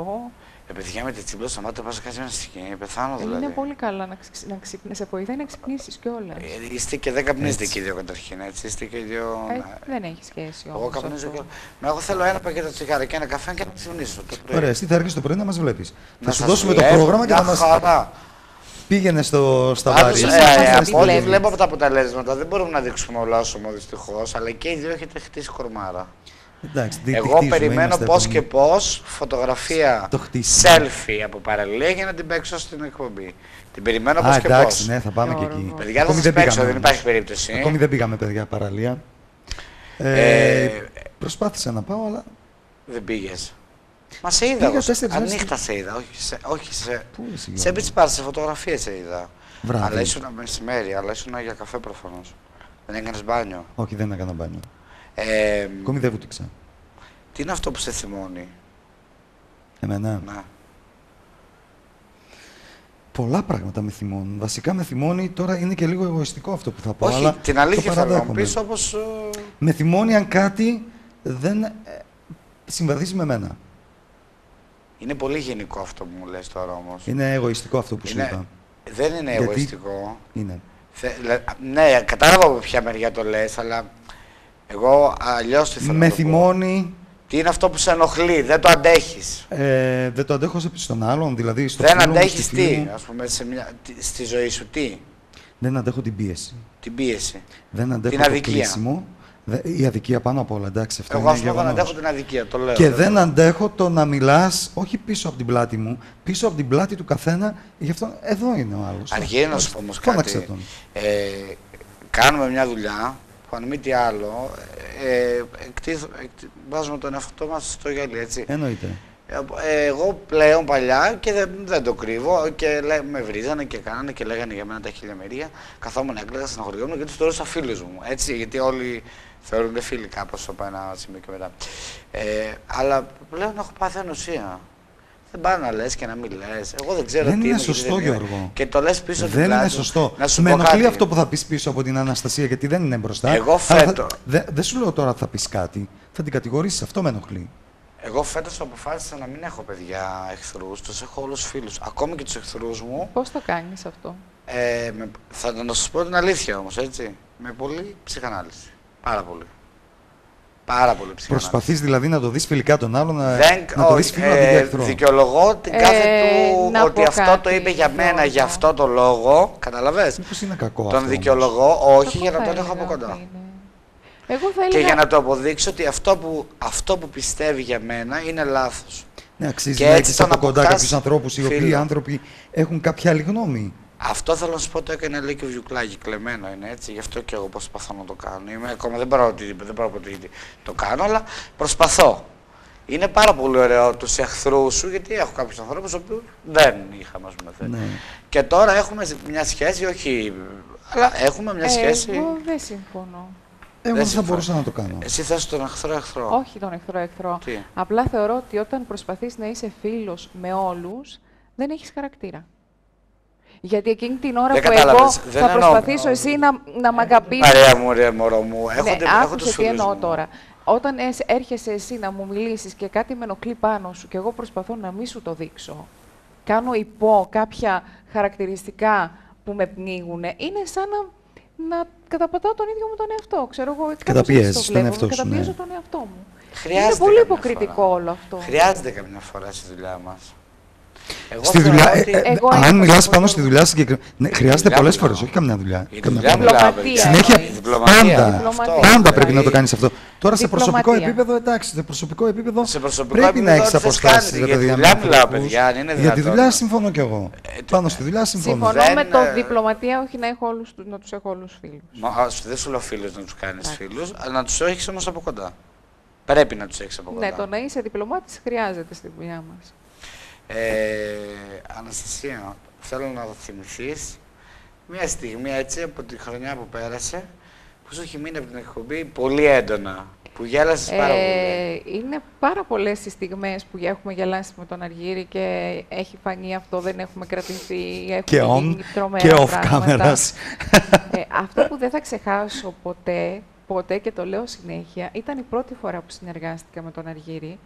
[SPEAKER 2] Ε, παιδιά, με τη τσίπλο σταμάτα πας να κάνεις γυμναστική. Ε, Πεθάνω δηλαδή.
[SPEAKER 3] Είναι πολύ καλά να, ξυ... να ξυπνήσεις. Σε βοηθάει να ξυπνήσεις κιόλας.
[SPEAKER 2] Ε, είστε και δεν καπνίζετε
[SPEAKER 4] Έτσι.
[SPEAKER 2] και οι δύο καταρχήν, έτσι. Είστε και οι δύο.
[SPEAKER 3] Ε,
[SPEAKER 2] ναι.
[SPEAKER 3] δεν έχει σχέση
[SPEAKER 2] Εγώ
[SPEAKER 3] όμως
[SPEAKER 2] καπνίζω
[SPEAKER 3] αυτό.
[SPEAKER 2] και. Μα εγώ θέλω ένα πακέτο τσιγάρα και ένα καφέ και να ξυπνήσω. Το πρωί.
[SPEAKER 4] Ωραία, εσύ θα έρχεσαι το πρωί να μας βλέπεις. Θα
[SPEAKER 2] Να
[SPEAKER 4] σου
[SPEAKER 2] σας
[SPEAKER 4] δώσουμε το
[SPEAKER 2] βλέπω,
[SPEAKER 4] πρόγραμμα και
[SPEAKER 2] μια
[SPEAKER 4] θα μας
[SPEAKER 2] χαρά.
[SPEAKER 4] πήγαινε στο, στα
[SPEAKER 2] Πάντως,
[SPEAKER 4] βάρη.
[SPEAKER 2] ε,
[SPEAKER 3] Είσαι
[SPEAKER 2] ε,
[SPEAKER 3] σαν
[SPEAKER 2] από
[SPEAKER 3] τη
[SPEAKER 2] ό,τι
[SPEAKER 3] βλέπεις.
[SPEAKER 2] βλέπω από τα αποτελέσματα δεν μπορούμε να δείξουμε ολόσωμο δυστυχώς, αλλά και οι δύο έχετε χτίσει κορμάρα.
[SPEAKER 4] Εντάξει, τι- τι
[SPEAKER 2] Εγώ
[SPEAKER 4] χτίζουμε,
[SPEAKER 2] περιμένω
[SPEAKER 4] είμαστε
[SPEAKER 2] πώς
[SPEAKER 4] επόμενοι.
[SPEAKER 2] και πώς φωτογραφία
[SPEAKER 4] Το χτίσιμο.
[SPEAKER 2] selfie από παραλληλία για να την παίξω στην εκπομπή. Την περιμένω πώς
[SPEAKER 4] Α,
[SPEAKER 2] και
[SPEAKER 4] εντάξει,
[SPEAKER 2] πώς.
[SPEAKER 4] ναι, θα πάμε και
[SPEAKER 3] Ωραίο.
[SPEAKER 4] εκεί.
[SPEAKER 2] Παιδιά, δεν
[SPEAKER 4] Ακόμη
[SPEAKER 2] θα παίξω,
[SPEAKER 4] πήγαμε
[SPEAKER 2] δεν υπάρχει
[SPEAKER 4] όμως.
[SPEAKER 2] περίπτωση.
[SPEAKER 4] Ακόμη δεν πήγαμε, παιδιά, παραλία. Ε,
[SPEAKER 2] Ε,
[SPEAKER 4] προσπάθησα να πάω, αλλά
[SPEAKER 2] Δεν πήγες. Μας σε είδα
[SPEAKER 4] Πήγα
[SPEAKER 2] εγώ.
[SPEAKER 4] τέσσερις μέρες.
[SPEAKER 2] Ανύχτα σε είδα. Όχι σε, όχι σε,
[SPEAKER 4] πού είσαι,
[SPEAKER 2] σε
[SPEAKER 4] Γιώργο;
[SPEAKER 2] beach bar, σε φωτογραφίε σε είδα.
[SPEAKER 4] Βράδυ.
[SPEAKER 2] Αλλά ήσουν μεσημέρι, αλλά ήσουν για καφέ προφανώς. Δεν έκανες μπάνιο.
[SPEAKER 4] Όχι, δεν έκανα μπάνιο.
[SPEAKER 2] Ε,
[SPEAKER 4] Ακόμη δεν βούτυξα.
[SPEAKER 2] τι είναι αυτό που σε θυμώνει;
[SPEAKER 4] Εμένα.
[SPEAKER 2] Να.
[SPEAKER 4] Πολλά πράγματα με θυμώνουν. Βασικά με θυμώνει, τώρα είναι και λίγο εγωιστικό αυτό που θα πω.
[SPEAKER 2] Όχι,
[SPEAKER 4] αλλά
[SPEAKER 2] την αλήθεια
[SPEAKER 4] το
[SPEAKER 2] θέλω να μου
[SPEAKER 4] παραδέχομαι.
[SPEAKER 2] πεις όπως.
[SPEAKER 4] Με θυμώνει αν κάτι δεν ε, συμβαδίζει με μένα.
[SPEAKER 2] Είναι πολύ γενικό αυτό που μου λες τώρα όμως.
[SPEAKER 4] Είναι εγωιστικό αυτό που σου
[SPEAKER 2] Είναι-
[SPEAKER 4] είπα.
[SPEAKER 2] Δεν είναι
[SPEAKER 4] Γιατί;
[SPEAKER 2] εγωιστικό.
[SPEAKER 4] Είναι.
[SPEAKER 2] Θε, λε- ναι, κατάλαβα από ποια μεριά το λες, αλλά εγώ αλλιώς τι θέλω
[SPEAKER 4] με
[SPEAKER 2] να το πω.
[SPEAKER 4] θυμώνει,
[SPEAKER 2] Τι είναι αυτό που σε ενοχλεί, δεν το αντέχεις.
[SPEAKER 4] ε, δεν το αντέχω σε- στον άλλον, δηλαδή στο
[SPEAKER 2] δεν
[SPEAKER 4] φίλο μου,
[SPEAKER 2] αντέχεις
[SPEAKER 4] στη φίλη
[SPEAKER 2] τι,
[SPEAKER 4] μου.
[SPEAKER 2] ας πούμε, σε μια, τι- στη ζωή σου, τι,
[SPEAKER 4] Δεν αντέχω την πίεση.
[SPEAKER 2] την πίεση.
[SPEAKER 4] Δεν αντέχω
[SPEAKER 2] Την
[SPEAKER 4] το
[SPEAKER 2] αδικία.
[SPEAKER 4] κλείσιμο. Δε- Η αδικία πάνω απ' όλα, εντάξει, αυτό
[SPEAKER 2] Εγώ
[SPEAKER 4] είναι
[SPEAKER 2] ας πούμε δεν
[SPEAKER 4] γεγονός.
[SPEAKER 2] αντέχω την αδικία, το λέω.
[SPEAKER 4] Και
[SPEAKER 2] δεν
[SPEAKER 4] δεν
[SPEAKER 2] το-
[SPEAKER 4] αντέχω το να μιλάς, όχι πίσω από την πλάτη μου, πίσω από την πλάτη του καθένα, γι' αυτό εδώ είναι ο άλλος.
[SPEAKER 2] Αργύρι να σου πω όμως
[SPEAKER 4] Φώναξε
[SPEAKER 2] κάτι.
[SPEAKER 4] τον.
[SPEAKER 2] Ε, κάνουμε μια δουλειά που αν μη τι άλλο, ε, εκτίθ- εκτι- βάζουμε τον εαυτό μας στο γέλιο, έτσι.
[SPEAKER 4] Εννοείται.
[SPEAKER 2] Ε, ε, εγώ πλέον παλιά και δεν, δεν το κρύβω και λέ, με βρίζανε και κάνανε και λέγανε για μένα τα χιλιαμερία. Καθόμουν, έκλαιγα, στεναχωριόμουν και του θεωρούσα φίλους μου. Έτσι, γιατί όλοι θεωρούνται φίλοι κάπως από ένα σημείο και μετά. Ε, αλλά πλέον έχω πάθει ανοσία. Δεν πάει να λες και να μην λες. Εγώ δεν ξέρω
[SPEAKER 4] Δεν
[SPEAKER 2] τι
[SPEAKER 4] είναι
[SPEAKER 2] είμαι, γιατί
[SPEAKER 4] σωστό,
[SPEAKER 2] δεν είμαι.
[SPEAKER 4] Γιώργο.
[SPEAKER 2] Και το λες πίσω από την
[SPEAKER 4] Δεν
[SPEAKER 2] πλάτη
[SPEAKER 4] είναι
[SPEAKER 2] μου.
[SPEAKER 4] σωστό.
[SPEAKER 2] Να σου
[SPEAKER 4] Με
[SPEAKER 2] πω
[SPEAKER 4] ενοχλεί
[SPEAKER 2] κάτι.
[SPEAKER 4] αυτό που θα πεις πίσω από την Αναστασία, γιατί δεν είναι μπροστά.
[SPEAKER 2] Εγώ
[SPEAKER 4] Αλλά θα-
[SPEAKER 2] φέτο-
[SPEAKER 4] δε- Δεν σου λέω τώρα ότι θα πεις κάτι. Θα την κατηγορήσεις. Αυτό με ενοχλεί.
[SPEAKER 2] Εγώ φέτος αποφάσισα να μην έχω παιδιά εχθρούς. Τους έχω όλους φίλους. Ακόμη και τους εχθρούς μου
[SPEAKER 3] Πώς το κάνεις αυτό;
[SPEAKER 2] Ε, με, θα να σα πω την αλήθεια όμως, έτσι. Με πολύ ψυχανάλυση. Πάρα πολύ. Πάρα πολύ ψυχανάλυση.
[SPEAKER 4] Προσπαθείς δηλαδή να το δεις φιλικά τον άλλον, να,
[SPEAKER 2] Δεν,
[SPEAKER 4] να το δεις
[SPEAKER 2] όχι,
[SPEAKER 4] φίλο αντί για
[SPEAKER 2] ε,
[SPEAKER 4] εχθρό.
[SPEAKER 2] δικαιολογώ την
[SPEAKER 3] Ε,
[SPEAKER 2] κάθε του
[SPEAKER 3] να
[SPEAKER 2] ότι
[SPEAKER 3] πω
[SPEAKER 2] αυτό το
[SPEAKER 3] κάτι,
[SPEAKER 2] είπε για μένα
[SPEAKER 3] Γιώργο.
[SPEAKER 2] για αυτό το λόγο. Καταλαβες;
[SPEAKER 4] Μήπως είναι κακό αυτό.
[SPEAKER 2] Τον
[SPEAKER 4] όμως;
[SPEAKER 2] δικαιολογώ, όχι
[SPEAKER 3] Κακό
[SPEAKER 2] για να
[SPEAKER 3] θα
[SPEAKER 2] τον έχω από
[SPEAKER 3] έλεγα
[SPEAKER 2] κοντά.
[SPEAKER 3] ότι είναι. Εγώ θα
[SPEAKER 2] Και
[SPEAKER 3] έλεγα.
[SPEAKER 2] για να το αποδείξω ότι αυτό που, αυτό που πιστεύει για μένα είναι λάθος.
[SPEAKER 4] Ναι, αξίζει
[SPEAKER 2] Και
[SPEAKER 4] να
[SPEAKER 2] έτσι
[SPEAKER 4] έχεις
[SPEAKER 2] τον
[SPEAKER 4] από κοντά
[SPEAKER 2] αποκτάς
[SPEAKER 4] κάποιου ανθρώπους οι οποίοι
[SPEAKER 2] φίλο.
[SPEAKER 4] άνθρωποι έχουν κάποια άλλη γνώμη.
[SPEAKER 2] Αυτό θέλω να σου πω το έκανε λέει και ο Βιουκλάκη, κλεμμένο είναι έτσι, γι' αυτό και εγώ προσπαθώ να το κάνω. Είμαι ακόμα, δεν μπορώ, ότι- δεν μπορώ ότι το κάνω, αλλά προσπαθώ. Είναι πάρα πολύ ωραίο τους εχθρούς σου, γιατί έχω κάποιους ανθρώπους που δεν είχαμε, ας πούμε. θε.
[SPEAKER 4] Ναι.
[SPEAKER 2] Και τώρα έχουμε μια σχέση, όχι. Αλλά έχουμε μια σχέση.
[SPEAKER 3] Εγώ δεν συμφωνώ.
[SPEAKER 4] Εγώ
[SPEAKER 2] Δεν
[SPEAKER 4] δεν θα
[SPEAKER 2] συμφωνώ.
[SPEAKER 4] μπορούσα να το κάνω.
[SPEAKER 2] Εσύ θες τον εχθρό εχθρό;
[SPEAKER 3] Όχι τον εχθρό-εχθρό.
[SPEAKER 2] Τι;
[SPEAKER 3] Απλά θεωρώ ότι όταν προσπαθείς να είσαι φίλος με όλους, δεν έχεις χαρακτήρα. Γιατί εκείνη την ώρα
[SPEAKER 2] Δεν
[SPEAKER 3] που εγώ
[SPEAKER 2] κατάλαβες. Δεν
[SPEAKER 3] θα
[SPEAKER 2] εννοώ-
[SPEAKER 3] προσπαθήσω εσύ να, να μ' αγαπήσεις.
[SPEAKER 2] Παρέα μου, ρε μωρό μου. Έχω,
[SPEAKER 3] Ναι,
[SPEAKER 2] τε- έχω
[SPEAKER 3] άκουσε
[SPEAKER 2] τους
[SPEAKER 3] τι
[SPEAKER 2] φίλους
[SPEAKER 3] εννοώ
[SPEAKER 2] μου.
[SPEAKER 3] τώρα. Όταν εσ- έρχεσαι εσύ να μου μιλήσεις και κάτι με ενοχλεί πάνω σου και εγώ προσπαθώ να μην σου το δείξω, κάνω υπό κάποια χαρακτηριστικά που με πνίγουν, είναι σαν να, να καταπατάω τον ίδιο μου τον εαυτό. Ξέρω εγώ, κάπως
[SPEAKER 4] Καταπιέζεις
[SPEAKER 3] έτσι το
[SPEAKER 4] τον
[SPEAKER 3] βλέπω,
[SPEAKER 4] εαυτό σου,
[SPEAKER 3] Καταπιέζω
[SPEAKER 4] ναι.
[SPEAKER 3] τον εαυτό μου.
[SPEAKER 2] Χρειάζεται
[SPEAKER 3] Είναι πολύ
[SPEAKER 2] καμιά
[SPEAKER 3] υποκριτικό
[SPEAKER 2] φορά.
[SPEAKER 3] όλο αυτό.
[SPEAKER 2] Χρειάζεται καμιά φορά στη δουλειά μας. Εγώ
[SPEAKER 4] Στη
[SPEAKER 2] θεωρώ
[SPEAKER 4] δουλειά,
[SPEAKER 2] ότι-
[SPEAKER 4] ε, ε,
[SPEAKER 3] Εγώ
[SPEAKER 4] αν
[SPEAKER 3] έχω
[SPEAKER 4] μιλάς
[SPEAKER 3] αυτό
[SPEAKER 4] πάνω
[SPEAKER 3] το-
[SPEAKER 4] στη δουλειά συγκεκριμένα. Ναι, χρειάζεται
[SPEAKER 2] δουλειά
[SPEAKER 4] πολλές
[SPEAKER 2] μιλάω.
[SPEAKER 4] φορές, όχι καμιά δουλειά.
[SPEAKER 2] Η
[SPEAKER 4] Καμιά
[SPEAKER 2] δουλειά
[SPEAKER 4] φορά.
[SPEAKER 2] μιλάω,
[SPEAKER 3] Διπλωματία.
[SPEAKER 2] παιδιά.
[SPEAKER 4] Συνέχεια,
[SPEAKER 2] Η διπλωματία.
[SPEAKER 4] πάντα.
[SPEAKER 3] Διπλωματία.
[SPEAKER 2] Αυτό.
[SPEAKER 4] Πάντα πρέπει να το
[SPEAKER 2] Δηλαδή,
[SPEAKER 4] κάνεις αυτό. Τώρα σε προσωπικό
[SPEAKER 3] Διπλωματία.
[SPEAKER 4] επίπεδο, εντάξει, σε προσωπικό επίπεδο
[SPEAKER 2] Σε προσωπικό
[SPEAKER 4] πρέπει να
[SPEAKER 2] επίπεδο
[SPEAKER 4] έχει
[SPEAKER 2] τι θες
[SPEAKER 4] αποστάσει.
[SPEAKER 2] κάνεις, για τη δουλειά μιλάω, παιδιά, αν είναι
[SPEAKER 4] Για τη
[SPEAKER 2] δυνατόν.
[SPEAKER 4] δουλειά συμφωνώ κι εγώ.
[SPEAKER 2] Ε,
[SPEAKER 4] Πάνω στη δουλειά συμφωνώ.
[SPEAKER 3] Συμφωνώ
[SPEAKER 2] Δεν,
[SPEAKER 3] με το
[SPEAKER 2] ε,
[SPEAKER 3] διπλωματία, όχι να, έχω όλους, τους- να τους έχω όλους φίλους.
[SPEAKER 2] Μα, α, δεν σου λέω φίλους να τους κάνεις φίλους, αλλά να τους έχεις όμως από κοντά. Πρέπει να τους έχεις από κοντά.
[SPEAKER 3] Ναι, το να είσαι διπλωμάτης χρειάζεται στη δουλειά μας.
[SPEAKER 2] Ε, Αναστασία, θέλω να θυμηθείς μια στιγμή έτσι από τη χρονιά που πέρασε που σου έχει μείνει από την εκπομπή πολύ έντονα. Που γέλασες πάρα πολύ.
[SPEAKER 3] Ε, είναι πάρα πολλές οι στιγμές που έχουμε γελάσει με τον Αργύρι και έχει φανεί αυτό, δεν έχουμε κρατηθεί, έχουμε
[SPEAKER 4] Και on
[SPEAKER 3] γίνει τρομερά
[SPEAKER 4] και off
[SPEAKER 3] πράγματα.
[SPEAKER 4] cameras.
[SPEAKER 3] Ε, αυτό που δεν θα ξεχάσω ποτέ, ποτέ και το λέω συνέχεια, ήταν η πρώτη φορά που συνεργάστηκα με τον Αργύρι.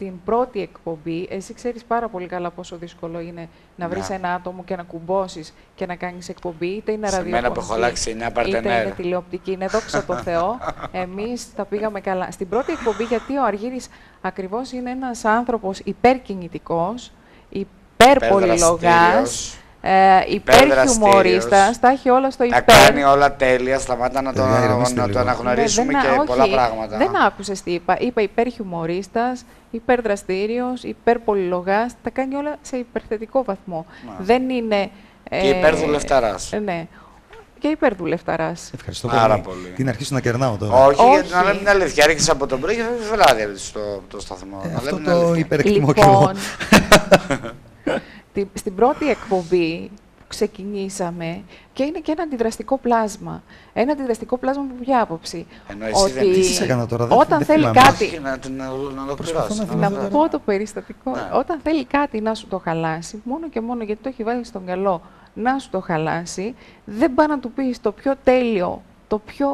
[SPEAKER 3] Την πρώτη εκπομπή, εσύ ξέρεις πάρα πολύ καλά πόσο δύσκολο είναι να βρεις
[SPEAKER 2] Ναι.
[SPEAKER 3] ένα άτομο και να κουμπώσεις και να κάνεις εκπομπή, είτε είναι
[SPEAKER 2] Σε
[SPEAKER 3] ραδιοφωνική,
[SPEAKER 2] μένα που έχω αλλάξει εννέα
[SPEAKER 3] είτε
[SPEAKER 2] παρτενέρ.
[SPEAKER 3] είναι τηλεοπτική. Είναι δόξα τω Θεώ. Εμείς τα πήγαμε καλά. Στην πρώτη εκπομπή, γιατί ο Αργύρης ακριβώς είναι ένας άνθρωπος υπερκινητικός, υπερπολιλογάς,
[SPEAKER 2] Υπερδραστήριος.
[SPEAKER 3] ε, υπερχιουμορίστας, τα έχει όλα στο
[SPEAKER 2] Τα
[SPEAKER 3] υπέρ.
[SPEAKER 2] κάνει όλα τέλεια, σταμάτα να το,
[SPEAKER 4] Παιδιά, ηρεμήστε
[SPEAKER 2] να το
[SPEAKER 4] λίγο.
[SPEAKER 2] αναγνωρίσουμε
[SPEAKER 3] Ναι, δεν-
[SPEAKER 2] και
[SPEAKER 3] όχι,
[SPEAKER 2] πολλά πράγματα.
[SPEAKER 3] Δεν άκουσες τι είπα. Είπα υπερχιουμορίστας, υπερδραστήριος, υπερπολιλογάς. Τα κάνει όλα σε υπερθετικό βαθμό.
[SPEAKER 2] Να.
[SPEAKER 3] Δεν είναι...
[SPEAKER 2] Και υπερδουλευταράς.
[SPEAKER 3] ε, Ναι. Και υπερδουλευταράς.
[SPEAKER 4] Ευχαριστώ
[SPEAKER 2] Πάρα
[SPEAKER 4] πολύ.
[SPEAKER 2] πολύ.
[SPEAKER 4] Την αρχίσω να κερνάω τώρα.
[SPEAKER 2] Όχι,
[SPEAKER 3] Όχι.
[SPEAKER 2] γιατί να λέμε την αλήθεια. Άρχισε από τον πρωί και φεύγει βράδυ στο, το σταθμό.
[SPEAKER 4] Ε,
[SPEAKER 2] Να
[SPEAKER 4] αυτό
[SPEAKER 2] λέμε την
[SPEAKER 4] το
[SPEAKER 2] αλήθεια.
[SPEAKER 4] υπερεκτιμώ κι εγώ.
[SPEAKER 3] Λοιπόν, τη- στην πρώτη εκπομπή που ξεκινήσαμε και είναι και ένα αντιδραστικό πλάσμα. Ένα αντιδραστικό πλάσμα από ποια άποψη;
[SPEAKER 2] Ενώ εσύ δεν
[SPEAKER 3] ότι
[SPEAKER 2] είσαι.
[SPEAKER 4] Τι σε έκανα τώρα, δεν-
[SPEAKER 3] όταν
[SPEAKER 4] δεν
[SPEAKER 3] θέλει
[SPEAKER 4] θυμάμαι.
[SPEAKER 3] κάτι,
[SPEAKER 2] Όχι, να, την- να, να
[SPEAKER 4] Προσπαθώ
[SPEAKER 2] ολοκληρώσει.
[SPEAKER 4] να
[SPEAKER 2] να-
[SPEAKER 4] θυμάμαι
[SPEAKER 3] να
[SPEAKER 2] να-
[SPEAKER 3] πω το περιστατικό.
[SPEAKER 2] Ναι.
[SPEAKER 3] Όταν θέλει κάτι να σου το χαλάσει, μόνο και μόνο γιατί το έχει βάλει στον καλό να σου το χαλάσει, δεν πάει να του πεις το πιο τέλειο, το πιο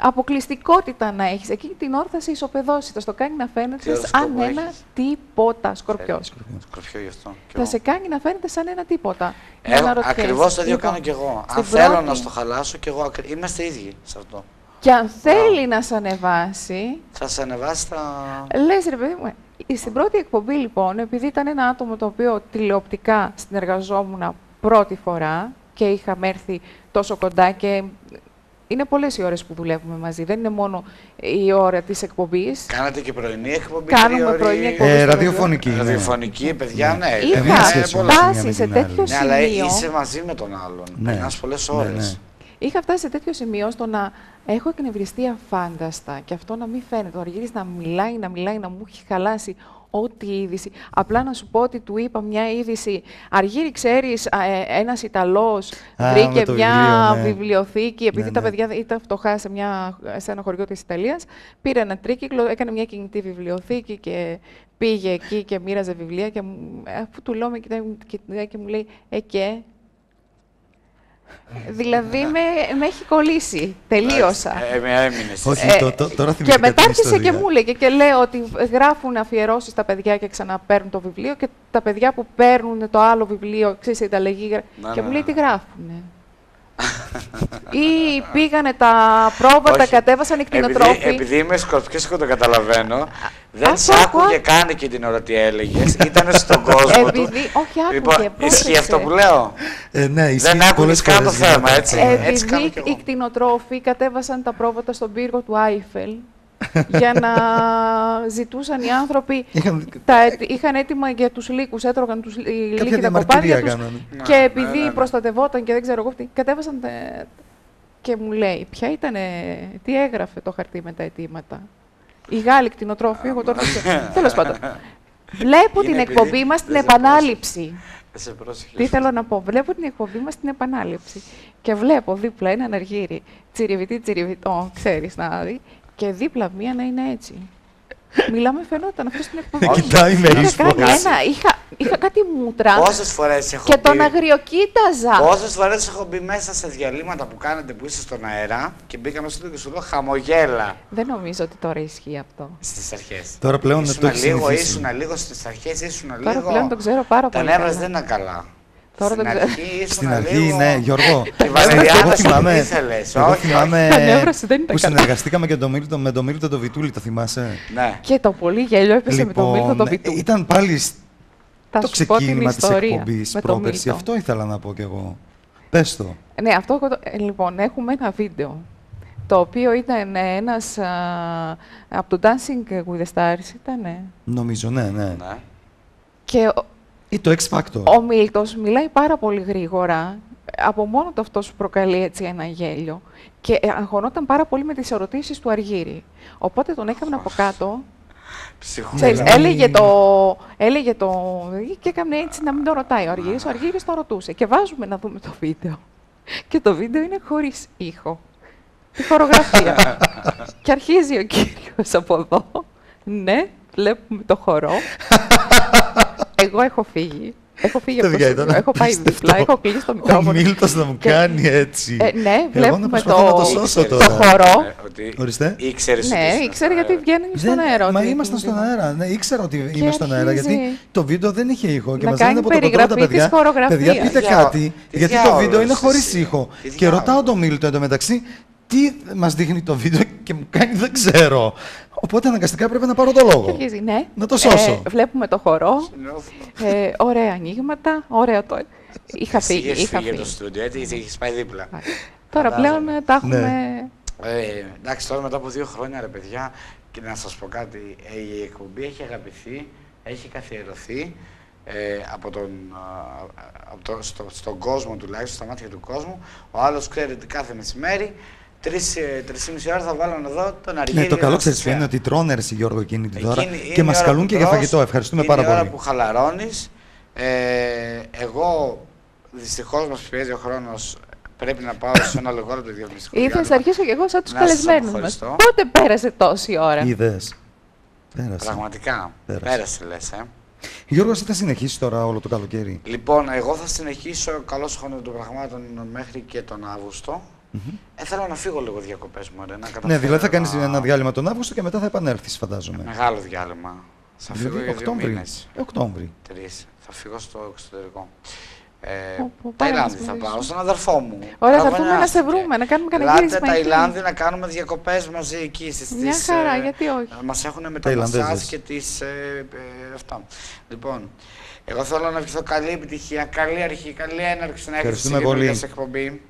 [SPEAKER 3] αποκλειστικότητα να έχεις. Εκεί την όρθαση ισοπεδώσει, θα στο κάνει να
[SPEAKER 2] Τι
[SPEAKER 3] φαίνεται
[SPEAKER 2] οροσκόπο
[SPEAKER 3] σαν ένα
[SPEAKER 2] έχεις;
[SPEAKER 3] τίποτα σκορπιός.
[SPEAKER 2] Σκορπιός γι' αυτό. Κι
[SPEAKER 3] Θα
[SPEAKER 2] εγώ.
[SPEAKER 3] σε κάνει να φαίνεται σαν ένα τίποτα. Να
[SPEAKER 2] Έχω,
[SPEAKER 3] αναρωτιέσαι.
[SPEAKER 2] ακριβώς το ίδιο
[SPEAKER 3] Λοιπόν,
[SPEAKER 2] κάνω κι εγώ.
[SPEAKER 3] στην
[SPEAKER 2] Αν θέλω
[SPEAKER 3] πρώτη-
[SPEAKER 2] να στο χαλάσω κι εγώ, ακρι- είμαστε ίδιοι σε αυτό.
[SPEAKER 3] Και αν θέλει να σε ανεβάσει,
[SPEAKER 2] Θα σε ανεβάσει τα...
[SPEAKER 3] Λες ρε παιδί μου, ε, στην πρώτη εκπομπή λοιπόν, επειδή ήταν ένα άτομο το οποίο τηλεοπτικά συνεργαζόμουν πρώτη φορά και είχαμε έρθει τόσο κοντά και είναι πολλές οι ώρες που δουλεύουμε μαζί, δεν είναι μόνο η ώρα της εκπομπής.
[SPEAKER 2] Κάνατε και πρωινή εκπομπή.
[SPEAKER 3] Κάνουμε
[SPEAKER 2] τριώρη-
[SPEAKER 3] πρωινή εκπομπή.
[SPEAKER 4] Ε,
[SPEAKER 3] στο
[SPEAKER 4] ραδιοφωνική. ναι.
[SPEAKER 2] Ραδιοφωνική, παιδιά, ναι.
[SPEAKER 3] Είχα
[SPEAKER 2] ε,
[SPEAKER 4] Καμία σχέση
[SPEAKER 2] πολλά-
[SPEAKER 4] όμως η μία
[SPEAKER 3] φτάσει
[SPEAKER 4] με
[SPEAKER 3] σε
[SPEAKER 4] την άλλη.
[SPEAKER 3] τέτοιο
[SPEAKER 2] Ναι, αλλά
[SPEAKER 3] σημείο,
[SPEAKER 2] είσαι μαζί με τον άλλον.
[SPEAKER 4] Ναι.
[SPEAKER 2] Περνάς πολλές
[SPEAKER 4] Ναι,
[SPEAKER 2] ώρες.
[SPEAKER 4] ναι.
[SPEAKER 3] είχα φτάσει σε τέτοιο σημείο στο να έχω εκνευριστεί αφάνταστα και αυτό να μην φαίνεται. Ο Αργύρης να μιλάει, να μιλάει, να μου έχει χαλάσει ό,τι είδηση. Απλά να σου πω ότι του είπα μια είδηση. Αργύρη, ξέρεις, α, ε, ένας Ιταλός
[SPEAKER 4] Α,
[SPEAKER 3] βρήκε
[SPEAKER 4] με το
[SPEAKER 3] μια
[SPEAKER 4] βιβλίο, ναι.
[SPEAKER 3] βιβλιοθήκη, επειδή
[SPEAKER 4] Ναι,
[SPEAKER 3] τα
[SPEAKER 4] ναι.
[SPEAKER 3] παιδιά ήταν φτωχά σε, μια, σε ένα χωριό της Ιταλίας, πήρε ένα τρίκυκλο, έκανε μια κινητή βιβλιοθήκη και πήγε εκεί και μοίραζε βιβλία και μου- αφού του λέω με κοιτάει, μου κοιτάει και μου λέει «Ε και». δηλαδή με, με έχει κολλήσει. Τελείωσα.
[SPEAKER 2] Ε, με έμεινες.
[SPEAKER 4] Όχι,
[SPEAKER 3] Ε,
[SPEAKER 4] το, το, τώρα
[SPEAKER 3] και
[SPEAKER 4] θυμήθηκα
[SPEAKER 3] μετά
[SPEAKER 4] την
[SPEAKER 3] άρχισε και
[SPEAKER 4] ιστορία.
[SPEAKER 3] μου έλεγε και λέω ότι γράφουν αφιερώσεις στα παιδιά και ξαναπαίρνουν το βιβλίο και τα παιδιά που παίρνουν το άλλο βιβλίο, ξέρεις, η ανταλλαγή, γρα-
[SPEAKER 2] Να,
[SPEAKER 3] και
[SPEAKER 2] ναι,
[SPEAKER 3] μου λέει
[SPEAKER 2] ναι.
[SPEAKER 3] τι γράφουνε; Ή πήγανε τα πρόβατα,
[SPEAKER 2] Όχι.
[SPEAKER 3] κατέβασαν οι
[SPEAKER 2] Επειδή,
[SPEAKER 3] κτηνοτρόφοι.
[SPEAKER 2] επειδή είμαι σκορπιός και το καταλαβαίνω, δεν
[SPEAKER 3] Άκου,
[SPEAKER 2] σ'
[SPEAKER 3] άκου,
[SPEAKER 2] άκουγε
[SPEAKER 3] άκου.
[SPEAKER 2] καν και την ώρα τι έλεγες. Ήταν στον κόσμο του.
[SPEAKER 3] Επειδή, όχι άκουγε,
[SPEAKER 2] Λοιπόν, ισχύει
[SPEAKER 3] πρόσεξε.
[SPEAKER 2] αυτό που λέω;
[SPEAKER 4] Ε, ναι, ισχύει
[SPEAKER 2] Δεν άκουγες
[SPEAKER 4] πολλές
[SPEAKER 2] καν το
[SPEAKER 4] φορές
[SPEAKER 2] θέμα,
[SPEAKER 4] γίνεται
[SPEAKER 2] έτσι.
[SPEAKER 4] αυτό.
[SPEAKER 2] Ε, έτσι κάνω
[SPEAKER 3] Επειδή
[SPEAKER 2] κι εγώ.
[SPEAKER 3] οι κτηνοτρόφοι κατέβασαν τα πρόβατα στον πύργο του Άιφελ για να ζητούσαν οι άνθρωποι
[SPEAKER 4] Είχαν-
[SPEAKER 3] τα, έτοι- είχαν έτοιμα για τους λύκους, έτρωγαν τους, οι λύκοι
[SPEAKER 4] Κάποια
[SPEAKER 3] τα κοπάδια
[SPEAKER 4] διαμαρτυρία
[SPEAKER 3] τους
[SPEAKER 4] κάνανε.
[SPEAKER 3] και
[SPEAKER 2] Ναι,
[SPEAKER 3] επειδή
[SPEAKER 2] ναι, ναι, ναι.
[SPEAKER 3] προστατευόταν και δεν ξέρω εγώ τι, κατέβασαν τα... και μου λέει, ποια ήταν, τι έγραφε το χαρτί με τα αιτήματα; Οι Γάλλοι κτηνοτρόφοι, εγώ τώρα δεν ξέρω. Τέλος πάντων. Βλέπω
[SPEAKER 2] Είναι
[SPEAKER 3] την
[SPEAKER 2] επειδή
[SPEAKER 3] εκπομπή μας στην
[SPEAKER 2] δεν σε
[SPEAKER 3] επανάληψη.
[SPEAKER 2] Δεν σε πρόσεχε.
[SPEAKER 3] Τι θέλω να πω. Βλέπω την εκπομπή μας στην επανάληψη. Και βλέπω δίπλα έναν αργύρι. Τσιριβιτή, τσιριβιτό, ξέρεις να δει. Και δίπλα μία να είναι έτσι. Μιλάμε φαινόταν αυτό στην εκπομπή.
[SPEAKER 2] Όχι,
[SPEAKER 4] Κοιτάει με
[SPEAKER 3] είχα,
[SPEAKER 4] ίσπρο.
[SPEAKER 3] κάνει ένα, είχα, είχα κάτι μούτρα
[SPEAKER 2] Πόσες φορές έχω
[SPEAKER 3] και τον
[SPEAKER 2] μπει-
[SPEAKER 3] αγριοκοίταζα.
[SPEAKER 2] Πόσες φορές έχω μπει μέσα σε διαλύματα που κάνετε που είστε στον αέρα και μπήκα μέσα στο και σου λέω χαμογέλα
[SPEAKER 3] Δεν νομίζω ότι τώρα ισχύει αυτό.
[SPEAKER 2] στις αρχές.
[SPEAKER 4] Τώρα πλέον το
[SPEAKER 2] Ήσουνα
[SPEAKER 4] έχεις
[SPEAKER 2] λίγο,
[SPEAKER 4] συνηθίσει.
[SPEAKER 2] ήσουν λίγο στις αρχές, ήσουν
[SPEAKER 3] Τώρα
[SPEAKER 2] λίγο...
[SPEAKER 3] πλέον το ξέρω πάρα
[SPEAKER 2] Τα
[SPEAKER 3] πολύ
[SPEAKER 2] νεύρα
[SPEAKER 3] καλά.
[SPEAKER 2] δεν είναι καλά.
[SPEAKER 3] Τώρα
[SPEAKER 2] Στην
[SPEAKER 3] δεν ξέρω.
[SPEAKER 2] αρχή ήσουν
[SPEAKER 4] Στην αρχή,
[SPEAKER 2] λίγο-
[SPEAKER 4] ναι, Γιώργο.
[SPEAKER 2] Τη Βαλεριάνα
[SPEAKER 4] εγώ
[SPEAKER 2] σου
[SPEAKER 4] θυμάμαι,
[SPEAKER 2] τι ήθελες,
[SPEAKER 4] εγώ
[SPEAKER 2] όχι,
[SPEAKER 4] θυμάμαι
[SPEAKER 3] Τα νεύρα σου δεν ήταν
[SPEAKER 4] που
[SPEAKER 3] καλά.
[SPEAKER 4] συνεργαστήκαμε και τον Μίλτο, με τον Μίλτο τον Βιτούλη, το θυμάσαι;
[SPEAKER 2] Ναι.
[SPEAKER 3] Και το πολύ γέλιο έπεσε με τον Μίλτο τον Βιτού.
[SPEAKER 4] Λοιπόν, ήταν πάλι σ-
[SPEAKER 3] Θα
[SPEAKER 4] το
[SPEAKER 3] σου πω την
[SPEAKER 4] ξεκίνημα της
[SPEAKER 3] ιστορία
[SPEAKER 4] εκπομπής
[SPEAKER 3] με τον
[SPEAKER 4] πρόπερση.
[SPEAKER 3] Μίλτο.
[SPEAKER 4] Αυτό ήθελα να πω κι εγώ. Πες το.
[SPEAKER 3] Ναι, αυτό εγώ το- ε, λοιπόν, έχουμε ένα βίντεο το οποίο ήταν ένας α, από το Dancing with the Stars ήταν
[SPEAKER 4] Νομίζω, ναι, ναι.
[SPEAKER 2] ναι.
[SPEAKER 3] και ο,
[SPEAKER 4] Ή το X Factor.
[SPEAKER 3] ο Μίλτος μιλάει πάρα πολύ γρήγορα από μόνο το αυτό σου προκαλεί έτσι ένα γέλιο και ε, αγχωνόταν πάρα πολύ με τις ερωτήσεις του Αργύρη. Οπότε τον έκανα από κάτω
[SPEAKER 2] Ψυχούλα.
[SPEAKER 3] Ξέρεις,
[SPEAKER 4] Ναι.
[SPEAKER 3] έλεγε το, έλεγε το... και έκανε έτσι να μην το ρωτάει ο Αργύρης. Ο Αργύρης το ρωτούσε. Και βάζουμε να δούμε το βίντεο. Και το βίντεο είναι χωρίς ήχο. Τη χορογραφία. και αρχίζει ο κύριος από εδώ. Ναι, βλέπουμε το χορό. Εγώ έχω φύγει. Έχω φύγει από το
[SPEAKER 4] Παιδιά,
[SPEAKER 3] στούντιο.
[SPEAKER 4] ήταν
[SPEAKER 3] Έχω πάει
[SPEAKER 4] απίστευτο.
[SPEAKER 3] δίπλα, έχω κλείσει το
[SPEAKER 4] Ο
[SPEAKER 3] μικρόφωνο.
[SPEAKER 4] Μίλτος να μου
[SPEAKER 3] Και-
[SPEAKER 4] κάνει έτσι.
[SPEAKER 3] Ε, ναι,
[SPEAKER 4] Εγώ να
[SPEAKER 3] βλέπουμε
[SPEAKER 4] προσπαθώ
[SPEAKER 3] το,
[SPEAKER 4] να το σώσω
[SPEAKER 3] το
[SPEAKER 4] τώρα.
[SPEAKER 3] χορό.
[SPEAKER 2] Ε, ότι
[SPEAKER 4] Ορίστε.
[SPEAKER 2] Ήξερες
[SPEAKER 3] Ναι,
[SPEAKER 2] ότι ήσουν
[SPEAKER 3] ήξερε
[SPEAKER 2] στον
[SPEAKER 3] γιατί
[SPEAKER 2] αέρα.
[SPEAKER 3] βγαίνει στον
[SPEAKER 4] Δεν-
[SPEAKER 3] αέρα.
[SPEAKER 4] Μα
[SPEAKER 3] ότι-
[SPEAKER 4] ήμασταν στον αέρα. Ναι, ήξερα ότι είμαι στον αέρα.
[SPEAKER 3] αρχίζει
[SPEAKER 4] Γιατί το βίντεο δεν είχε ήχο. Και
[SPEAKER 3] να
[SPEAKER 4] μας
[SPEAKER 3] κάνει
[SPEAKER 4] λένε από το κοντρόλ τα
[SPEAKER 3] περιγραφή της
[SPEAKER 4] παιδιά.
[SPEAKER 3] χορογραφίας.
[SPEAKER 4] Παιδιά, πείτε
[SPEAKER 2] Τι διά-
[SPEAKER 4] κάτι.
[SPEAKER 2] τι
[SPEAKER 4] Γιατί το
[SPEAKER 2] διάολος
[SPEAKER 4] βίντεο είναι
[SPEAKER 2] εσύ.
[SPEAKER 4] χωρίς ήχο.
[SPEAKER 2] Τι
[SPEAKER 4] Και
[SPEAKER 2] διάολος.
[SPEAKER 4] ρωτάω τον Μίλτο εντωμεταξύ, τι μας δείχνει το βίντεο και μου κάνει δεν ξέρω. Οπότε αναγκαστικά πρέπει να πάρω το
[SPEAKER 3] Και
[SPEAKER 4] λόγο.
[SPEAKER 3] αρχίζει, ναι.
[SPEAKER 4] Να το σώσω.
[SPEAKER 3] Ε, βλέπουμε το χορό.
[SPEAKER 2] Συνόφ-
[SPEAKER 3] Ε, ωραία ανοίγματα. Ωραίο το. Είχα
[SPEAKER 2] Εσύ
[SPEAKER 3] φύγει.
[SPEAKER 2] είχες
[SPEAKER 3] Είχα
[SPEAKER 2] φύγει από
[SPEAKER 3] φύγει.
[SPEAKER 2] το στούντιο, έτσι, είχες πάει δίπλα.
[SPEAKER 3] Τώρα
[SPEAKER 2] Φαντάζομαι.
[SPEAKER 3] πλέον ε, τα έχουμε.
[SPEAKER 2] Ε, εντάξει, τώρα μετά από δύο χρόνια, ρε παιδιά, και να σας πω κάτι, ε, η εκπομπή έχει αγαπηθεί, έχει καθιερωθεί ε, από τον, α, από το, στο, στον κόσμο τουλάχιστον, στα μάτια του κόσμου. Ο άλλος ξέρει ότι κάθε μεσημέρι, τρεις, ε, τρεις ή μισή ώρα θα βάλουν εδώ τον Αργύρι.
[SPEAKER 4] Ναι, το καλό ξέρεις
[SPEAKER 2] Δραστηφιά.
[SPEAKER 4] είναι ότι τρώνε εσύ Γιώργο εκείνη την ώρα
[SPEAKER 2] Εκείνη είναι
[SPEAKER 4] και
[SPEAKER 2] η
[SPEAKER 4] μας
[SPEAKER 2] ώρα
[SPEAKER 4] καλούν
[SPEAKER 2] που
[SPEAKER 4] και για
[SPEAKER 2] τρως,
[SPEAKER 4] φαγητό. Ευχαριστούμε
[SPEAKER 2] είναι
[SPEAKER 4] πάρα
[SPEAKER 2] η ώρα
[SPEAKER 4] πολύ.
[SPEAKER 2] που χαλαρώνεις. Ε, εγώ, δυστυχώς μας πιέζει ο χρόνος, πρέπει να πάω σε ένα λογόλεπτο διαφημιστικό
[SPEAKER 3] Ήθελα να
[SPEAKER 2] διάλειμμα.
[SPEAKER 3] αρχίσω και εγώ σαν τους
[SPEAKER 2] Να σας
[SPEAKER 3] καλεσμένους μας.
[SPEAKER 2] αποχωριστώ.
[SPEAKER 3] Πότε πέρασε τόση ώρα;
[SPEAKER 4] Είδες. Πέρασε.
[SPEAKER 2] Πραγματικά,
[SPEAKER 4] Πέρασε.
[SPEAKER 2] πέρασε λες, ε.
[SPEAKER 4] Γιώργος, εσύ θα συνεχίσεις τώρα όλο το καλοκαίρι;
[SPEAKER 2] Λοιπόν, εγώ θα συνεχίσω καλό χρόνο των πραγμάτων μέχρι και τον Αύγουστο. Ε, θέλω να φύγω λίγο διακοπές μου, ρε, να
[SPEAKER 4] Ναι,
[SPEAKER 2] καταφέρω
[SPEAKER 4] δηλαδή θα κάνεις
[SPEAKER 2] να-
[SPEAKER 4] ένα διάλειμμα τον Αύγουστο και μετά θα επανέλθεις, φαντάζομαι.
[SPEAKER 2] Μεγάλο διάλειμμα. Θα φύγω
[SPEAKER 4] Δηλαδή
[SPEAKER 2] για δύο
[SPEAKER 4] Οκτώβρη.
[SPEAKER 2] μήνες.
[SPEAKER 4] Ε, Οκτώβρη.
[SPEAKER 2] Τρεις. Θα φύγω στο εξωτερικό. Ε,
[SPEAKER 3] Πω, πω, πάρε
[SPEAKER 2] Ταϊλάνδη
[SPEAKER 3] μας
[SPEAKER 2] θα
[SPEAKER 3] γνωρίζω.
[SPEAKER 2] πάω, στον αδερφό μου.
[SPEAKER 3] Ωραία, θα
[SPEAKER 2] Ραβωνιάστηκε.
[SPEAKER 3] έρθουμε να σε βρούμε, να κάνουμε κανένα
[SPEAKER 2] Ελάτε
[SPEAKER 3] γύρισμα εκεί.
[SPEAKER 2] Ταϊλάνδη να κάνουμε διακοπές μαζί εκεί στις
[SPEAKER 3] Μια
[SPEAKER 2] τις,
[SPEAKER 3] χαρά,
[SPEAKER 2] ε,
[SPEAKER 3] γιατί όχι;
[SPEAKER 2] ε, Μας έχουν με τα
[SPEAKER 4] Ταϊλανδέζες.
[SPEAKER 2] μασάζ και τις... Ε, ε, αυτά. Λοιπόν, εγώ θέλω να ευχηθώ καλή επιτυχία, καλή αρχή, καλή έναρξη να έχετε
[SPEAKER 4] Ευχαριστούμε
[SPEAKER 2] στην
[SPEAKER 4] πολύ.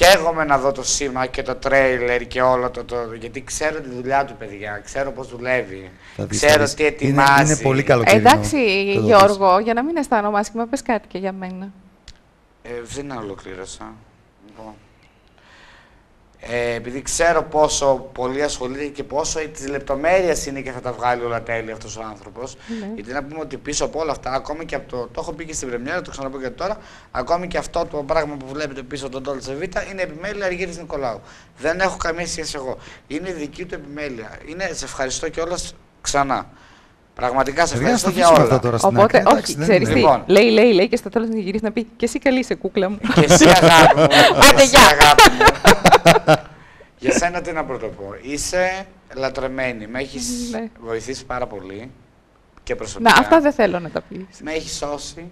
[SPEAKER 2] Καινούργια σας εκπομπή. Καίγομαι να δω το σήμα και το τρέιλερ και όλο το, το, γιατί ξέρω τη δουλειά του παιδιά, ξέρω πώς δουλεύει,
[SPEAKER 4] Θα δεις, θα
[SPEAKER 2] ξέρω
[SPEAKER 4] δεις.
[SPEAKER 2] τι
[SPEAKER 4] Είναι-
[SPEAKER 2] ετοιμάζει.
[SPEAKER 4] Είναι, πολύ καλοκαιρινό.
[SPEAKER 3] Εντάξει,
[SPEAKER 4] Θα το δεις.
[SPEAKER 3] Γιώργο, για να μην αισθάνομαι άσχημα, πες κάτι και για μένα.
[SPEAKER 2] Ε, δεν ολοκλήρωσα. Λοιπόν. Ε, επειδή ξέρω πόσο πολύ ασχολείται και πόσο τη λεπτομέρεια είναι και θα τα βγάλει όλα τέλεια αυτός ο άνθρωπος.
[SPEAKER 3] Ναι.
[SPEAKER 2] Γιατί να πούμε ότι πίσω από όλα αυτά, ακόμη και από το. Το έχω πει και στην Πρεμιέρα, το ξαναπώ και τώρα. Ακόμη και αυτό το πράγμα που βλέπετε πίσω από τον Dolce Vita είναι επιμέλεια Αργύρης Νικολάου. Δεν έχω καμία σχέση εγώ. Είναι δική του επιμέλεια. Είναι, σε ευχαριστώ κιόλας ξανά. Πραγματικά σε
[SPEAKER 4] Παιδιά, ας
[SPEAKER 2] ευχαριστώ
[SPEAKER 4] τα
[SPEAKER 2] για
[SPEAKER 4] αφήσουμε
[SPEAKER 2] όλα.
[SPEAKER 4] αυτά τώρα στην
[SPEAKER 3] Οπότε,
[SPEAKER 4] άκρη.
[SPEAKER 3] όχι,
[SPEAKER 4] Εντάξει, δεν
[SPEAKER 3] ξέρεις
[SPEAKER 4] είναι-
[SPEAKER 3] τι.
[SPEAKER 2] Λοιπόν.
[SPEAKER 3] Λέει, λέει, λέει και στο τέλος να γυρίσει να πει Και εσύ καλή είσαι, κούκλα μου.
[SPEAKER 2] Και εσύ αγάπη μου.
[SPEAKER 3] Άντε,
[SPEAKER 2] και εσύ
[SPEAKER 3] γεια.
[SPEAKER 2] αγάπη μου. Για σένα τι να πρωτοπώ. Είσαι λατρεμένη. Με έχεις
[SPEAKER 3] Ναι.
[SPEAKER 2] βοηθήσει πάρα πολύ. Και προσωπικά.
[SPEAKER 3] Να, αυτά δεν θέλω να τα πεις.
[SPEAKER 2] Με έχεις σώσει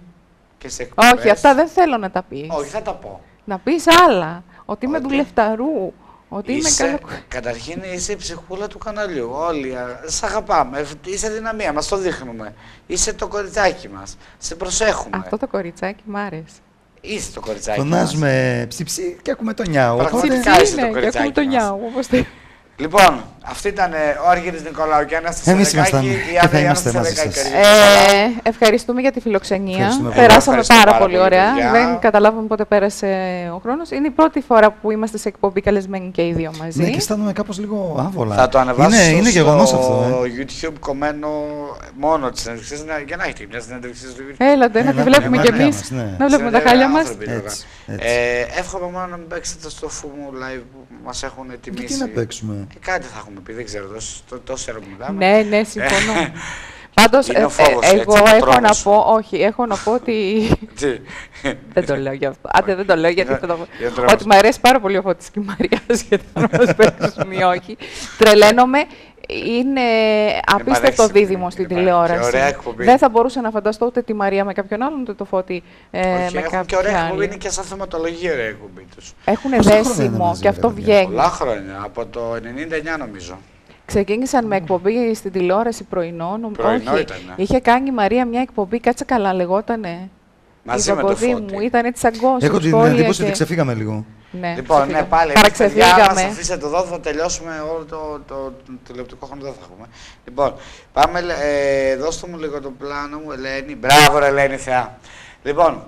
[SPEAKER 2] και σε εκπομπές.
[SPEAKER 3] Όχι, αυτά δεν θέλω να τα πεις.
[SPEAKER 2] Όχι, θα τα πω.
[SPEAKER 3] Να πεις άλλα. Ότι είμαι
[SPEAKER 2] Ότι-
[SPEAKER 3] δουλευταρού. Ότι είμαι
[SPEAKER 2] Είσαι,
[SPEAKER 3] καλό.
[SPEAKER 2] καταρχήν είσαι η ψυχούλα του καναλιού. Όλοι α, σε αγαπάμε. Είσαι δυναμία, μας το δείχνουμε. Είσαι το κοριτσάκι μας. Σε προσέχουμε.
[SPEAKER 3] Αυτό το κοριτσάκι μ' άρεσε.
[SPEAKER 2] Είσαι το κοριτσάκι μας.
[SPEAKER 4] Φωνάζουμε ψιψί και ακούμε το νιάου. Οπότε
[SPEAKER 2] Πραγματικά. είσαι το
[SPEAKER 3] Είναι, και
[SPEAKER 2] κοριτσάκι
[SPEAKER 3] ακούμε το
[SPEAKER 2] μας.
[SPEAKER 3] νιάου. Όπως θε-
[SPEAKER 2] Λοιπόν, αυτή ήταν ε, ο Αργύρης Νικολάου και Ανάσταση
[SPEAKER 4] Εμείς
[SPEAKER 2] Σεδεκάκη,
[SPEAKER 4] ήμασταν
[SPEAKER 2] η
[SPEAKER 4] και
[SPEAKER 2] Άννα
[SPEAKER 4] θα
[SPEAKER 2] η
[SPEAKER 4] είμαστε
[SPEAKER 2] Ανάσταση
[SPEAKER 4] μαζί
[SPEAKER 2] Σεδεκάκη.
[SPEAKER 4] σας.
[SPEAKER 3] Ε, ευχαριστούμε για τη φιλοξενία.
[SPEAKER 4] Ευχαριστούμε πολύ.
[SPEAKER 3] Περάσαμε
[SPEAKER 2] Ευχαριστώ
[SPEAKER 3] πάρα,
[SPEAKER 2] πάρα
[SPEAKER 3] πολύ
[SPEAKER 2] πολύ,
[SPEAKER 3] ωραία.
[SPEAKER 2] παιδιά.
[SPEAKER 3] Δεν καταλάβαμε πότε πέρασε ο χρόνος. Είναι η πρώτη φορά που είμαστε σε εκπομπή καλεσμένοι και οι δύο μαζί.
[SPEAKER 4] Ναι, και αισθάνομαι κάπως λίγο άβολα.
[SPEAKER 2] Θα το ανεβάσω
[SPEAKER 4] Είναι,
[SPEAKER 2] στο
[SPEAKER 4] είναι γεγονός αυτό. Ε.
[SPEAKER 2] YouTube κομμένο μόνο τη συνέντευξη για να έχετε μια συνέντευξη στο YouTube.
[SPEAKER 3] Έλατε, να
[SPEAKER 4] Ε,
[SPEAKER 3] τη
[SPEAKER 4] να
[SPEAKER 3] βλέπουμε
[SPEAKER 4] βλέπουμε
[SPEAKER 3] κι
[SPEAKER 4] τα χάλια
[SPEAKER 3] εμείς.
[SPEAKER 4] μας, ναι.
[SPEAKER 3] Να βλέπουμε τα
[SPEAKER 2] Συνέντευξη
[SPEAKER 3] χάλια μας.
[SPEAKER 2] άνθρωποι τώρα.
[SPEAKER 4] Έτσι, έτσι.
[SPEAKER 2] Ε, εύχομαι μόνο να μην παίξετε στο FUMU live που μας έχουν τιμήσει.
[SPEAKER 4] Γιατί να παίξουμε;
[SPEAKER 2] Ε, κάτι θα έχουμε πει, δεν ξέρω. Τόσο, τό- τόση ώρα που μιλάμε.
[SPEAKER 3] Ναι, ναι, συμφωνώ. Πάντως,
[SPEAKER 2] Είναι ο φόβος,
[SPEAKER 3] εγώ
[SPEAKER 2] έτσι, ο
[SPEAKER 3] έχω να
[SPEAKER 2] τρόμος.
[SPEAKER 3] πω, όχι, έχω να πω ότι.
[SPEAKER 2] Τι;
[SPEAKER 3] δεν το λέω γι' αυτό. Άντε, δεν το λέω γιατί
[SPEAKER 2] Για-
[SPEAKER 3] θα το
[SPEAKER 2] για τρόμος.
[SPEAKER 3] Ότι μου αρέσει πάρα πολύ ο Φώτης και η Μαρία, σχετικά να μας παίξουν ή όχι. Τρελαίνομαι. Είναι απίστευτο
[SPEAKER 2] πανέξυπνη,
[SPEAKER 3] δίδυμο στην
[SPEAKER 2] είναι πανέ-
[SPEAKER 3] τηλεόραση.
[SPEAKER 2] και ωραία εκπομπή.
[SPEAKER 3] Δεν θα μπορούσα να φανταστώ ούτε τη Μαρία με κάποιον άλλον, ούτε το Φώτη ε,
[SPEAKER 2] Όχι,
[SPEAKER 3] με
[SPEAKER 2] έχουν και
[SPEAKER 3] κάποιον
[SPEAKER 2] ωραία εκπομπή,
[SPEAKER 3] άλλο.
[SPEAKER 2] είναι και σαν θεματολογία ωραία εκπομπή τους.
[SPEAKER 3] Έχουν
[SPEAKER 5] Πόσα χρόνια είναι
[SPEAKER 3] δέσιμο
[SPEAKER 5] μαζί,
[SPEAKER 3] και αυτό
[SPEAKER 5] ρε παιδιά;
[SPEAKER 3] βγαίνει.
[SPEAKER 2] Πολλά χρόνια, από το 99 νομίζω.
[SPEAKER 3] Ξεκίνησαν με εκπομπή στην τηλεόραση πρωινό. νομ-
[SPEAKER 2] Πρωινό
[SPEAKER 3] Όχι,
[SPEAKER 2] ήτανε.
[SPEAKER 3] είχε κάνει η Μαρία μια εκπομπή, κάτσε καλά, λεγότανε.
[SPEAKER 2] Μαζί
[SPEAKER 3] η
[SPEAKER 2] με το
[SPEAKER 3] Παπαδί
[SPEAKER 2] Φώτη.
[SPEAKER 3] μου ήταν έτσι σαν κόσμος.
[SPEAKER 5] Έχω την
[SPEAKER 3] σχόλια
[SPEAKER 5] εντύπωση
[SPEAKER 3] και-
[SPEAKER 5] ότι ξεφύγαμε λίγο.
[SPEAKER 3] Ναι,
[SPEAKER 2] Λοιπόν, ναι,
[SPEAKER 3] ξεφύγαμε.
[SPEAKER 2] πάλι. εμείς, παιδιά, μας
[SPEAKER 3] Παραξεφύγαμε.
[SPEAKER 2] αφήσετε εδώ, θα τελειώσουμε όλο το, το, το, τηλεοπτικό χρόνο, δεν θα έχουμε. Λοιπόν, πάμε, ε, δώστε μου λίγο το πλάνο μου, Ελένη. Μπράβο, ρε, Ελένη Θεά. Λοιπόν,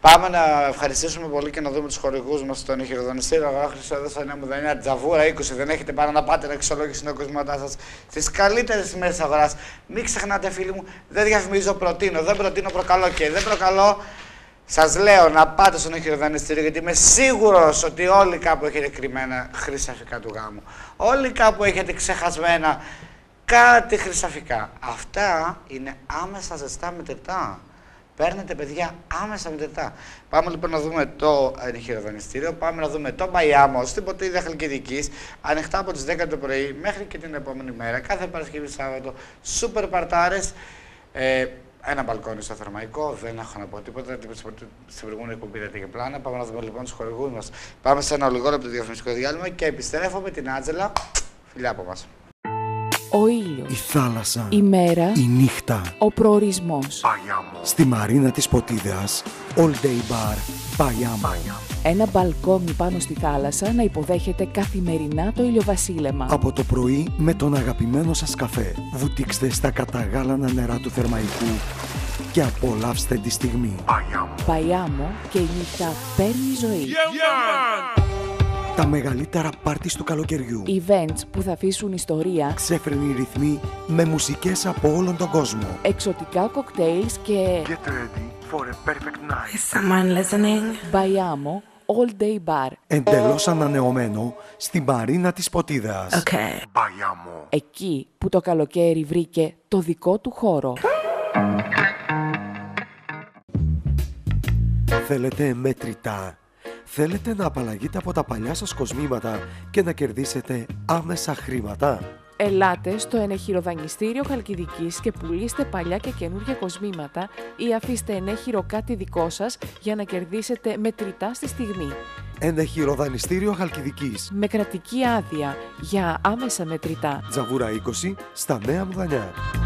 [SPEAKER 2] πάμε να ευχαριστήσουμε πολύ και να δούμε τους χορηγούς μας στον χειροδονιστήριο. Εγώ Χρυσό έδωσα νέα μου δανειά Τζαβούρα 20. Δεν έχετε πάνω να πάτε να αξιολόγηση την κοσμοτά σας στις καλύτερες τιμέ τη αγοράς. Μην ξεχνάτε, φίλοι μου, δεν διαφημίζω, προτείνω. Δεν προτείνω, προκαλώ και δεν προκαλώ. Σας λέω να πάτε στον οχυροδανιστήριο γιατί είμαι σίγουρος ότι όλοι κάπου έχετε κρυμμένα χρυσαφικά του γάμου. Όλοι κάπου έχετε ξεχασμένα κάτι χρυσαφικά. Αυτά είναι άμεσα ζεστά μετρητά. Παίρνετε παιδιά άμεσα μετρητά. Πάμε λοιπόν να δούμε το οχυροδανιστήριο. Πάμε να δούμε το Μπαϊάμος στην ποτήρια Χαλκιδικής. Ανοιχτά από τις 10 το πρωί μέχρι και την επόμενη μέρα. Κάθε Παρασκευή Σάββατο. Σούπερ παρτάρες. Ε, ένα μπαλκόνι στο θερμαϊκό, δεν έχω να πω τίποτα. τίποτα στην προηγούμενη εκπομπή δεν είχε πλάνα. Πάμε να δούμε λοιπόν τους χορηγούς μας. Πάμε σε ένα λιγότερο διαφημιστικό διάλειμμα και επιστρέφω με την Άτζελα. Φιλιά από μας.
[SPEAKER 3] Ο ήλιος,
[SPEAKER 4] Η θάλασσα.
[SPEAKER 3] η μέρα,
[SPEAKER 4] Η νύχτα.
[SPEAKER 3] ο προορισμός.
[SPEAKER 4] Στη μαρίνα της Ποτίδας. All day bar. Παγιάμα.
[SPEAKER 3] Ένα μπαλκόνι πάνω στη θάλασσα να υποδέχεται καθημερινά το ηλιοβασίλεμα.
[SPEAKER 4] Από το πρωί με τον αγαπημένο σας καφέ. Βουτήξτε στα καταγάλανα νερά του Θερμαϊκού και απολαύστε τη στιγμή.
[SPEAKER 3] Παϊάμο και η νύχτα παίρνει ζωή.
[SPEAKER 4] Τα μεγαλύτερα πάρτις του καλοκαιριού.
[SPEAKER 3] Events που θα αφήσουν ιστορία,
[SPEAKER 4] Ξέφρενοι ρυθμοί με μουσικές από όλον τον κόσμο.
[SPEAKER 3] εξωτικά κοκτέιλς και
[SPEAKER 4] Get ready for a perfect night.
[SPEAKER 6] Is someone listening?
[SPEAKER 3] Μπαϊάμο All Day Bar.
[SPEAKER 4] Εντελώς ανανεωμένο στη μαρίνα της Ποτίδας.
[SPEAKER 6] Okay.
[SPEAKER 3] Εκεί που το καλοκαίρι βρήκε το δικό του χώρο.
[SPEAKER 4] Θέλετε μετρητά; Θέλετε να απαλλαγείτε από τα παλιά σας κοσμήματα και να κερδίσετε άμεσα χρήματα;
[SPEAKER 3] Ελάτε στο ενεχειροδανιστήριο Χαλκιδικής και πουλήστε παλιά και καινούργια κοσμήματα ή αφήστε ενέχειρο κάτι δικό σας για να κερδίσετε μετρητά στη στιγμή.
[SPEAKER 4] Ένα χειροδανιστήριο Χαλκιδικής.
[SPEAKER 3] Με κρατική άδεια για άμεσα μετρητά.
[SPEAKER 4] Τζαβούρα 20 στα Νέα Μουδανιά. Excel